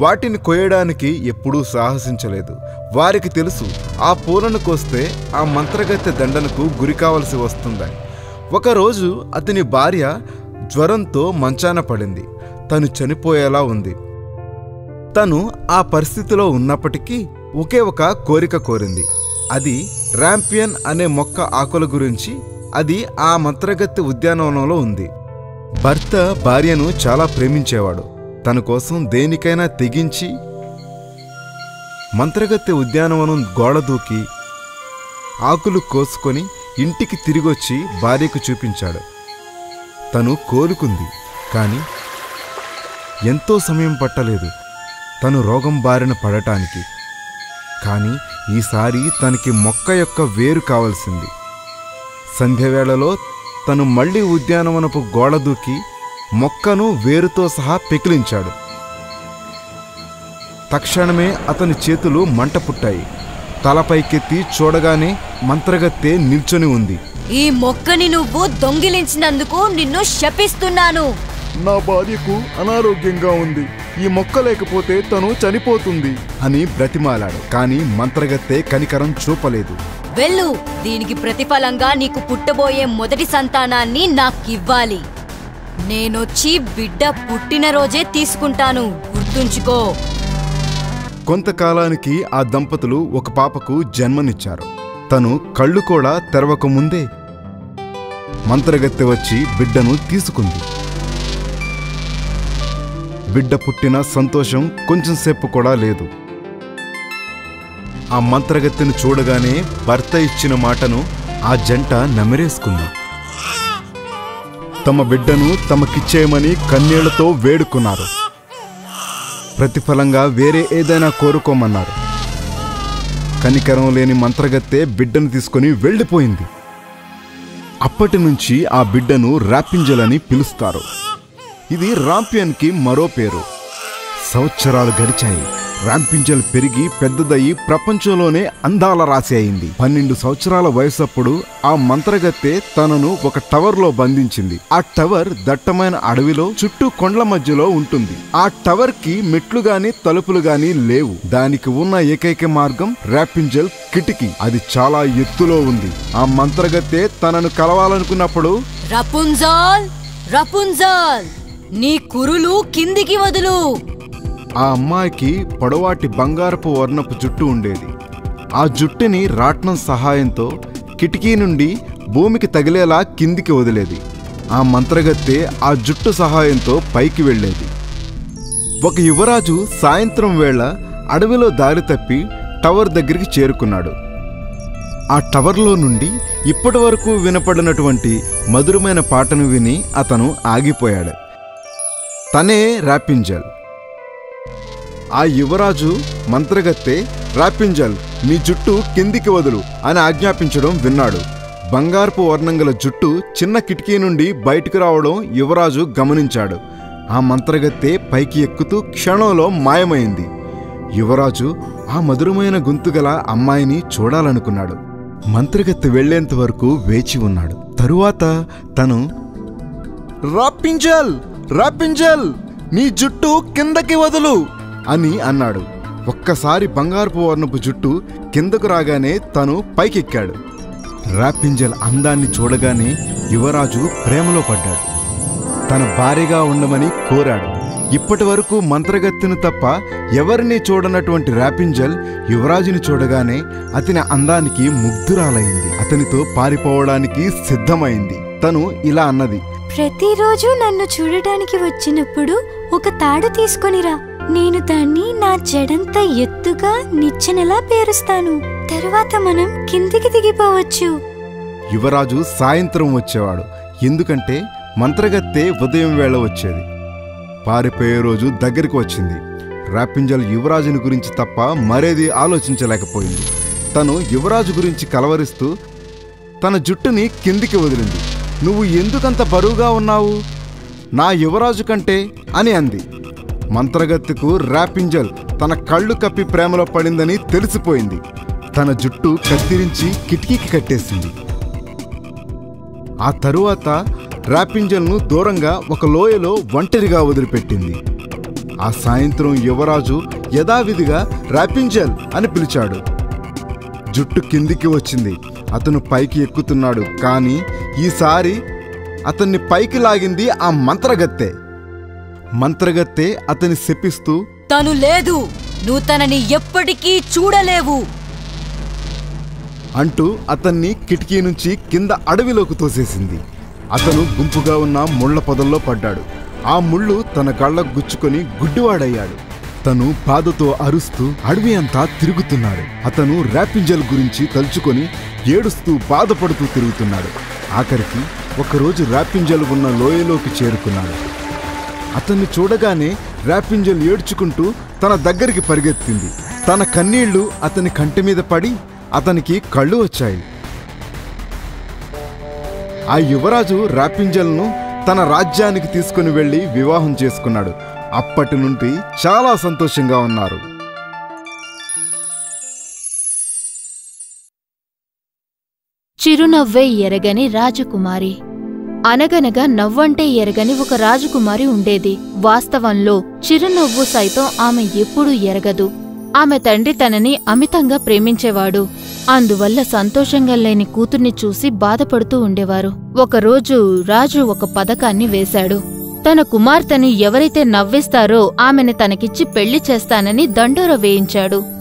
వాటిని కొయ్యడానికి ఎప్పుడూ సాహసించలేదు. వారికి తెలుసు ఆ పూలను కోస్తే ఆ మంత్రగత్తె దండనకు గురి కావలసి వస్తుందని. ఒకరోజు అతని భార్య జ్వరంతో మంచాన పడింది. తను చనిపోయేలా ఉంది. తను ఆ పరిస్థితిలో ఉన్నప్పటికీ ఒకే ఒక కోరిక కోరింది. అది ర్యాంపియన్ అనే మొక్క ఆకుల గురించి అది ఆ మంత్రగత్తి ఉద్యానవనంలో ఉంది. భర్త భార్యను చాలా ప్రేమించేవాడు. తన కోసం దేనికైనా తెగించి మంత్రగత్తె ఉద్యానవనం గోడ దూకి ఆకులు కోసుకొని ఇంటికి తిరిగొచ్చి భార్యకు చూపించాడు. తను కోలుకుంది. కానీ ఎంతో సమయం పట్టలేదు. తను రోగం బారిన పడటానికి. కానీ ఈసారి తనకి మొక్క యొక్క వేరు కావలసింది. సంధ్యవేళలో తను మళ్ళీ ఉద్యానవనపు గోడ దూకి మొక్కను వేరుతో సహా పెకిలించాడు. తక్షణమే అతని చేతులు మంట పుట్టాయి. తలపైకెత్తి చూడగానే మంత్రగత్తె నిల్చొని ఉంది. ఈ మొక్కని నువ్వు దొంగిలించినందుకు నిన్ను శపిస్తున్నాను. నా భార్యకు అనారోగ్యంగా ఉంది. ఈ మొక్క లేకపోతే తను చనిపోతుంది అని బ్రతిమాలాడు. కాని మంత్రగత్తె కనికరం చూపలేదు. వెళ్ళు. దీనికి ప్రతిఫలంగా నీకు పుట్టబోయే మొదటి సంతానాన్ని నాకివ్వాలి. నేనొచ్చి బిడ్డ పుట్టినరోజే తీసుకుంటాను. గుర్తుంచుకో. కొంతకాలానికి ఆ దంపతులు ఒక పాపకు జన్మనిచ్చారు. తను కళ్ళు కూడా తెరవక ముందే మంత్రగత్తె వచ్చి బిడ్డను తీసుకుంది. బిడ్డ పుట్టిన సంతోషం కొంచెంసేపు కూడా లేదు. ఆ మంత్రగత్తెను చూడగానే భర్త ఇచ్చిన మాటను ఆ జంట నమిరేసుకుంది. తమ బిడ్డను తమకిచ్చేయమని కన్నీళ్ళతో వేడుకున్నారు. ప్రతిఫలంగా వేరే ఏదైనా కోరుకోమన్నారు. కనికరం లేని మంత్రగత్తె బిడ్డను తీసుకొని వెళ్ళిపోయింది. అప్పటి నుంచి ఆ బిడ్డను రాపింజల్ అని పిలుస్తారు. ఇది రాంపియన్కి మరో పేరు. సంవత్సరాలు గడిచాయి. ర్యాంపింజల్ పెరిగి పెద్దదయ్యి ప్రపంచంలోనే అందాల రాశి అయింది. పన్నెండు సంవత్సరాల వయసప్పుడు ఆ మంత్రగత్తె తనను ఒక టవర్లో బంధించింది. ఆ టవర్ దట్టమైన అడవిలో చుట్టూ కొండల మధ్యలో ఉంటుంది. ఆ టవర్కి మెట్లు గాని తలుపులు గాని లేవు. దానికి ఉన్న ఏకైక మార్గం రాపింజల్ కిటికీ. అది చాలా ఎత్తులో ఉంది. ఆ మంత్రగత్తె తనను కలవాలనుకున్నప్పుడు రపుంజాల్ రపుంజాల్ నీ కురులు కిందికి వదులు. ఆ అమ్మాయికి పొడవాటి బంగారపు వర్ణపు జుట్టు ఉండేది. ఆ జుట్టుని రాట్నం సహాయంతో కిటికీ నుండి భూమికి తగిలేలా కిందికి వదిలేది. ఆ మంత్రగత్తె ఆ జుట్టు సహాయంతో పైకి వెళ్ళేది. ఒక యువరాజు సాయంత్రం వేళ అడవిలో దారి తప్పి టవర్ దగ్గరికి చేరుకున్నాడు. ఆ టవర్లో నుండి ఇప్పటి వరకు వినపడినటువంటి మధురమైన పాటను విని అతను ఆగిపోయాడు. తనే రాపింజల్. ఆ యువరాజు మంత్రగత్తె రాపింజల్ నీ జుట్టు కిందికి వదులు అని ఆజ్ఞాపించడం విన్నాడు. బంగారపు వర్ణం గల జుట్టు చిన్న కిటికీ నుండి బయటకు రావడం యువరాజు గమనించాడు. ఆ మంత్రగత్తె పైకి ఎక్కుతూ క్షణంలో మాయమైంది. యువరాజు ఆ మధురమైన గొంతుగల అమ్మాయిని చూడాలనుకున్నాడు. మంత్రగత్తె వెళ్ళేంత వరకు వేచి ఉన్నాడు. తరువాత తను రాపింజల్! రాపింజల్ నీ జుట్టు కిందకి వదులు అని అన్నాడు. ఒక్కసారి బంగారపు వర్ణపు జుట్టు కిందకు రాగానే తను పైకెక్కాడు. రాపింజల్ అందాన్ని చూడగానే యువరాజు ప్రేమలో పడ్డాడు. తన భార్యగా ఉండమని కోరాడు. ఇప్పటి వరకు మంత్రగత్తిని తప్ప ఎవరిని చూడనటువంటి రాపింజల్ యువరాజుని చూడగానే అతని అందానికి ముగ్ధురాలైంది. అతనితో పారిపోవడానికి సిద్ధమైంది. తను ఇలా అన్నది ప్రతిరోజు నన్ను చూడటానికి వచ్చినప్పుడు ఒక తాడు తీసుకొనిరా. నేను దాన్ని నా జడంత ఎత్తుగా నిచ్చెనలా పేరుస్తాను. తరువాత మనం కిందికి దిగిపోవచ్చు. యువరాజు సాయంత్రం వచ్చేవాడు. ఎందుకంటే మంత్రగత్తె ఉదయం వేళ వచ్చేది. పారిపోయే రోజు దగ్గరికి వచ్చింది. రాపింజల్ యువరాజుని గురించి తప్ప మరేది ఆలోచించలేకపోయింది. తను యువరాజు గురించి కలవరిస్తూ తన జుట్టుని కిందికి వదిలింది. నువ్వు ఎందుకంత బరువుగా ఉన్నావు? నా యువరాజు కంటే అని అంది. మంత్రగత్తుకు ర్యాపింజల్ తన కళ్ళు కప్పి ప్రేమలో పడిందని తెలిసిపోయింది. తన జుట్టు కత్తిరించి కిటికీకి కట్టేసింది. ఆ తరువాత ర్యాపింజల్ను దూరంగా ఒక లోయలో ఒంటరిగా వదిలిపెట్టింది. ఆ సాయంత్రం యువరాజు యథావిధిగా ర్యాపింజల్ అని పిలిచాడు. జుట్టు కిందికి వచ్చింది. అతను పైకి ఎక్కుతున్నాడు కానీ ఈసారి అతన్ని పైకి లాగింది ఆ మంత్రగత్తె. మంత్రగత్తె అతని శపిస్తూ తను లేదు నువ్వు తనని ఎప్పటికీ చూడలేవు. అంటూ అతన్ని కిటికీ నుంచి కింద అడవిలోకి తోసేసింది. అతను గుంపుగా ఉన్న ముళ్ళ పొదల్లో పడ్డాడు. ఆ ముళ్ళు తన కళ్ళకు గుచ్చుకొని గుడ్డివాడయ్యాడు. తను బాధతో అరుస్తూ అడవి అంతా తిరుగుతున్నాడు. అతను ర్యాపింజల్ గురించి తలుచుకొని ఏడుస్తూ బాధపడుతూ తిరుగుతున్నాడు. ఆఖరికి ఒకరోజు ర్యాపింజల్ ఉన్న లోయలోకి చేరుకున్నాడు. అతన్ని చూడగానే ర్యాపింజల్ ఏడ్చుకుంటూ తన దగ్గరికి పరిగెత్తింది. తన కన్నీళ్ళు అతని కంటి మీద పడి అతనికి కళ్ళు వచ్చాయి. ఆ యువరాజు ర్యాపింజల్ను తన రాజ్యానికి తీసుకుని వెళ్ళి వివాహం చేసుకున్నాడు. అప్పటి నుండి చాలా సంతోషంగా ఉన్నారు. చిరునవ్వే ఎరగని రాజకుమారి. అనగనగా నవ్వంటే ఎరగని ఒక రాజకుమారి ఉండేది. వాస్తవంలో చిరునవ్వు సైతం ఆమె ఎప్పుడూ ఎరగదు. ఆమె తండ్రి తనని అమితంగా ప్రేమించేవాడు. అందువల్ల సంతోషంగా లేని కూతుర్ని చూసి బాధపడుతూ ఉండేవారు. ఒకరోజు రాజు ఒక పథకాన్ని వేశాడు. తన కుమార్తెను ఎవరైతే నవ్విస్తారో ఆమెను తనకిచ్చి పెళ్ళి చేస్తానని దండోర వేయించాడు.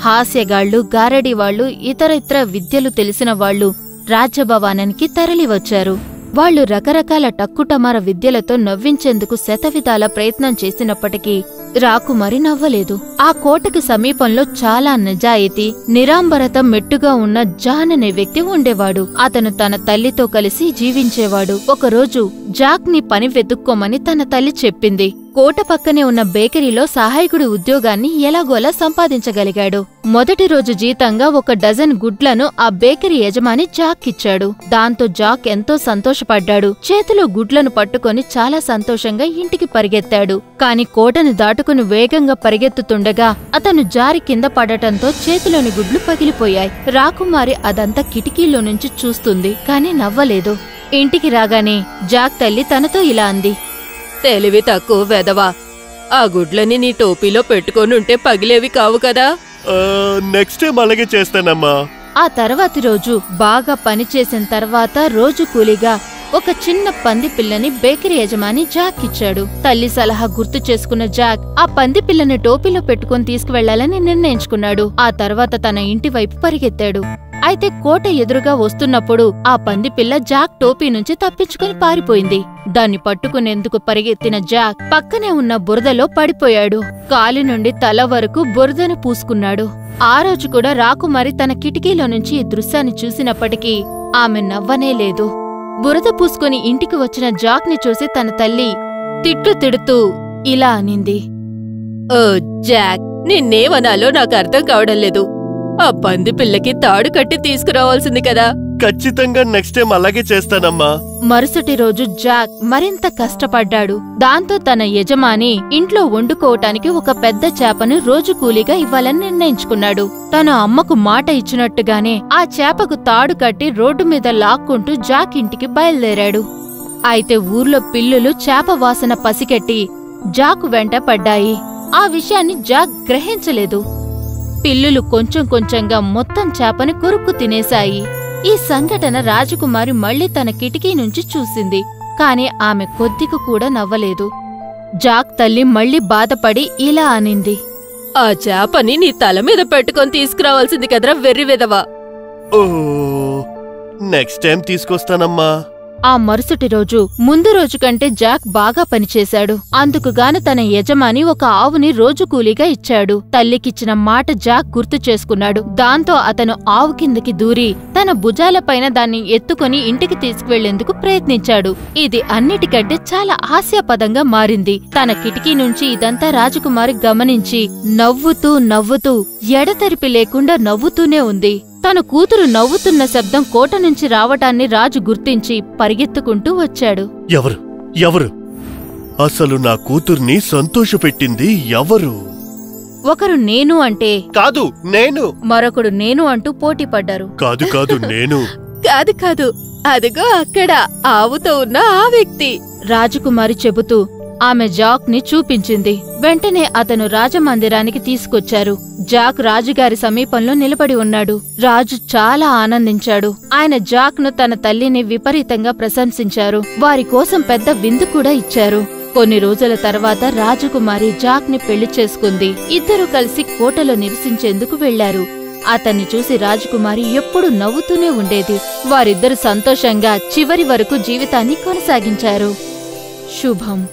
హాస్యగాళ్ళు గారడీవాళ్ళు ఇతర విద్యలు తెలిసిన వాళ్ళు రాజ్యభవానానికి తరలివచ్చారు. వాళ్ళు రకరకాల టక్కుటమార విద్యలతో నవ్వించేందుకు శతవిధాల ప్రయత్నం చేసినప్పటికీ రాకుమారి నవ్వలేదు. ఆ కోటకి సమీపంలో చాలా నిజాయితీ నిరాంబరత మెట్టుగా ఉన్న జాన్ అనే వ్యక్తి ఉండేవాడు. అతను తన తల్లితో కలిసి జీవించేవాడు. ఒకరోజు జాక్ని పని వెతుక్కోమని తన తల్లి చెప్పింది. కోట పక్కనే ఉన్న బేకరీలో సహాయకుడి ఉద్యోగాన్ని ఎలాగోలా సంపాదించగలిగాడు. మొదటి రోజు జీతంగా ఒక డజన్ గుడ్లను ఆ బేకరీ యజమాని జాక్ ఇచ్చాడు. దాంతో జాక్ ఎంతో సంతోషపడ్డాడు. చేతిలో గుడ్లను పట్టుకొని చాలా సంతోషంగా ఇంటికి పరిగెత్తాడు. కాని కోటను దాటుకుని వేగంగా పరిగెత్తుతుండగా అతను జారి కింద పడటంతో చేతిలోని గుడ్లు పగిలిపోయాయి. రాకుమారి అదంతా కిటికీలో నుంచి చూస్తుంది కాని నవ్వలేదు. ఇంటికి రాగానే జాక్ తల్లి తనతో ఇలా అంది. తెలివి తక్కువ వెదవా. ఆ గుడ్లని నీ టోపీలో పెట్టుకొనుంటే పగిలేవి కావు కదా. నెక్స్ట్ టైం అలాగే చేస్తానమ్మా. ఆ తర్వాతి రోజు బాగా పనిచేసిన తర్వాత రోజు కూలిగా ఒక చిన్న పంది పిల్లని బేకరీ యజమాని జాక్ ఇచ్చాడు. తల్లి సలహా గుర్తు చేసుకున్న జాక్ ఆ పంది పిల్లని టోపీలో పెట్టుకుని తీసుకువెళ్ళాలని నిర్ణయించుకున్నాడు. ఆ తర్వాత తన ఇంటి వైపు పరిగెత్తాడు. అయితే కోట ఎదురుగా వస్తున్నప్పుడు ఆ పందిపిల్ల జాక్ టోపీ నుంచి తప్పించుకుని పారిపోయింది. దాన్ని పట్టుకునేందుకు పరిగెత్తిన జాక్ పక్కనే ఉన్న బురదలో పడిపోయాడు. కాలి నుండి తల వరకు బురదను పూసుకున్నాడు. ఆ రోజు కూడా రాకుమారి తన కిటికీలో నుంచి ఈ దృశ్యాన్ని చూసినప్పటికీ ఆమె నవ్వనేలేదు బురద పూసుకుని ఇంటికి వచ్చిన జాక్ని చూసి తన తల్లి తిట్లు తిడుతూ ఇలా అనింది. ఓ జాక్ నిన్నేమనాలో నాకు అర్థం కావడం లేదు. ఆ పంది పిల్లకి తాడు కట్టి తీసుకురావాల్సింది కదా. ఖచ్చితంగా నెక్స్ట్ టైం అలాగే చేస్తానమ్మా. మరుసటి రోజు జాక్ మరింత కష్టపడ్డాడు. దాంతో తన యజమాని ఇంట్లో వండుకోవటానికి ఒక పెద్ద చేపను రోజు కూలీగా ఇవ్వాలని నిర్ణయించుకున్నాడు. తన అమ్మకు మాట ఇచ్చినట్టుగానే ఆ చేపకు తాడు కట్టి రోడ్డు మీద లాక్కుంటూ జాక్ ఇంటికి బయలుదేరాడు. అయితే ఊర్లో పిల్లులు చేప వాసన పసికెట్టి జాకు వెంట పడ్డాయి. ఆ విషయాన్ని జాక్ గ్రహించలేదు. పిల్లులు కొంచెం కొంచెంగా మొత్తం చేపని కొరుక్కు తినేశాయి. ఈ సంఘటన రాజకుమారి మళ్ళీ తన కిటికీ నుంచి చూసింది. కాని ఆమె కొద్దిగా కూడా నవ్వలేదు. జాక్ తల్లి మళ్ళీ బాధపడి ఇలా అనింది. ఆ చేపని నీ తల మీద పెట్టుకొని తీసుకురావాల్సింది కదరా వెర్రి విధవా ఓ నెక్స్ట్ టైం తీసుకొస్తానమ్మా. ఆ మరుసటి రోజు ముందు రోజు కంటే జాక్ బాగా పనిచేశాడు. అందుకుగాను తన యజమాని ఒక ఆవుని రోజు కూలీగా ఇచ్చాడు. తల్లికిచ్చిన మాట జాక్ గుర్తు చేసుకున్నాడు. దాంతో అతను ఆవు కిందకి దూరి తన భుజాలపైన దాన్ని ఎత్తుకొని ఇంటికి తీసుకువెళ్ళేందుకు ప్రయత్నించాడు. ఇది అన్నిటికంటే చాలా హాస్యాపదంగా మారింది. తన కిటికీ నుంచి ఇదంతా రాజకుమారి గమనించి నవ్వుతూ నవ్వుతూ ఎడతెరిపి లేకుండా నవ్వుతూనే ఉంది. తన కూతురు నవ్వుతున్న శబ్దం కోట నుంచి రావటాన్ని రాజు గుర్తించి పరిగెత్తుకుంటూ వచ్చాడు. ఎవరు? ఎవరు? అసలు నా కూతుర్ని సంతోషపెట్టింది ఎవరు? ఒకరు నేను అంటే కాదు నేను. మరొకడు నేను అంటూ పోటీ పడ్డారు. కాదు కాదు నేను. *laughs* కాదు కాదు. అదిగో అక్కడ ఆవుతో ఉన్న ఆ వ్యక్తి. రాజకుమారి చెబుతూ ఆమె జాక్ని చూపించింది. వెంటనే అతను రాజమందిరానికి తీసుకొచ్చారు. జాక్ రాజుగారి సమీపంలో నిలబడి ఉన్నాడు. రాజు చాలా ఆనందించాడు. ఆయన జాక్ను తన తల్లిని విపరీతంగా ప్రశంసించారు. వారి కోసం పెద్ద విందు కూడా ఇచ్చారు. కొన్ని రోజుల తర్వాత రాజకుమారి జాక్ని పెళ్ళి చేసుకుంది. ఇద్దరు కలిసి కోటలో నివసించేందుకు వెళ్ళారు అతన్ని చూసి రాజకుమారి ఎప్పుడూ నవ్వుతూనే ఉండేది. వారిద్దరు సంతోషంగా చివరి వరకు జీవితాన్ని కొనసాగించారు. శుభం.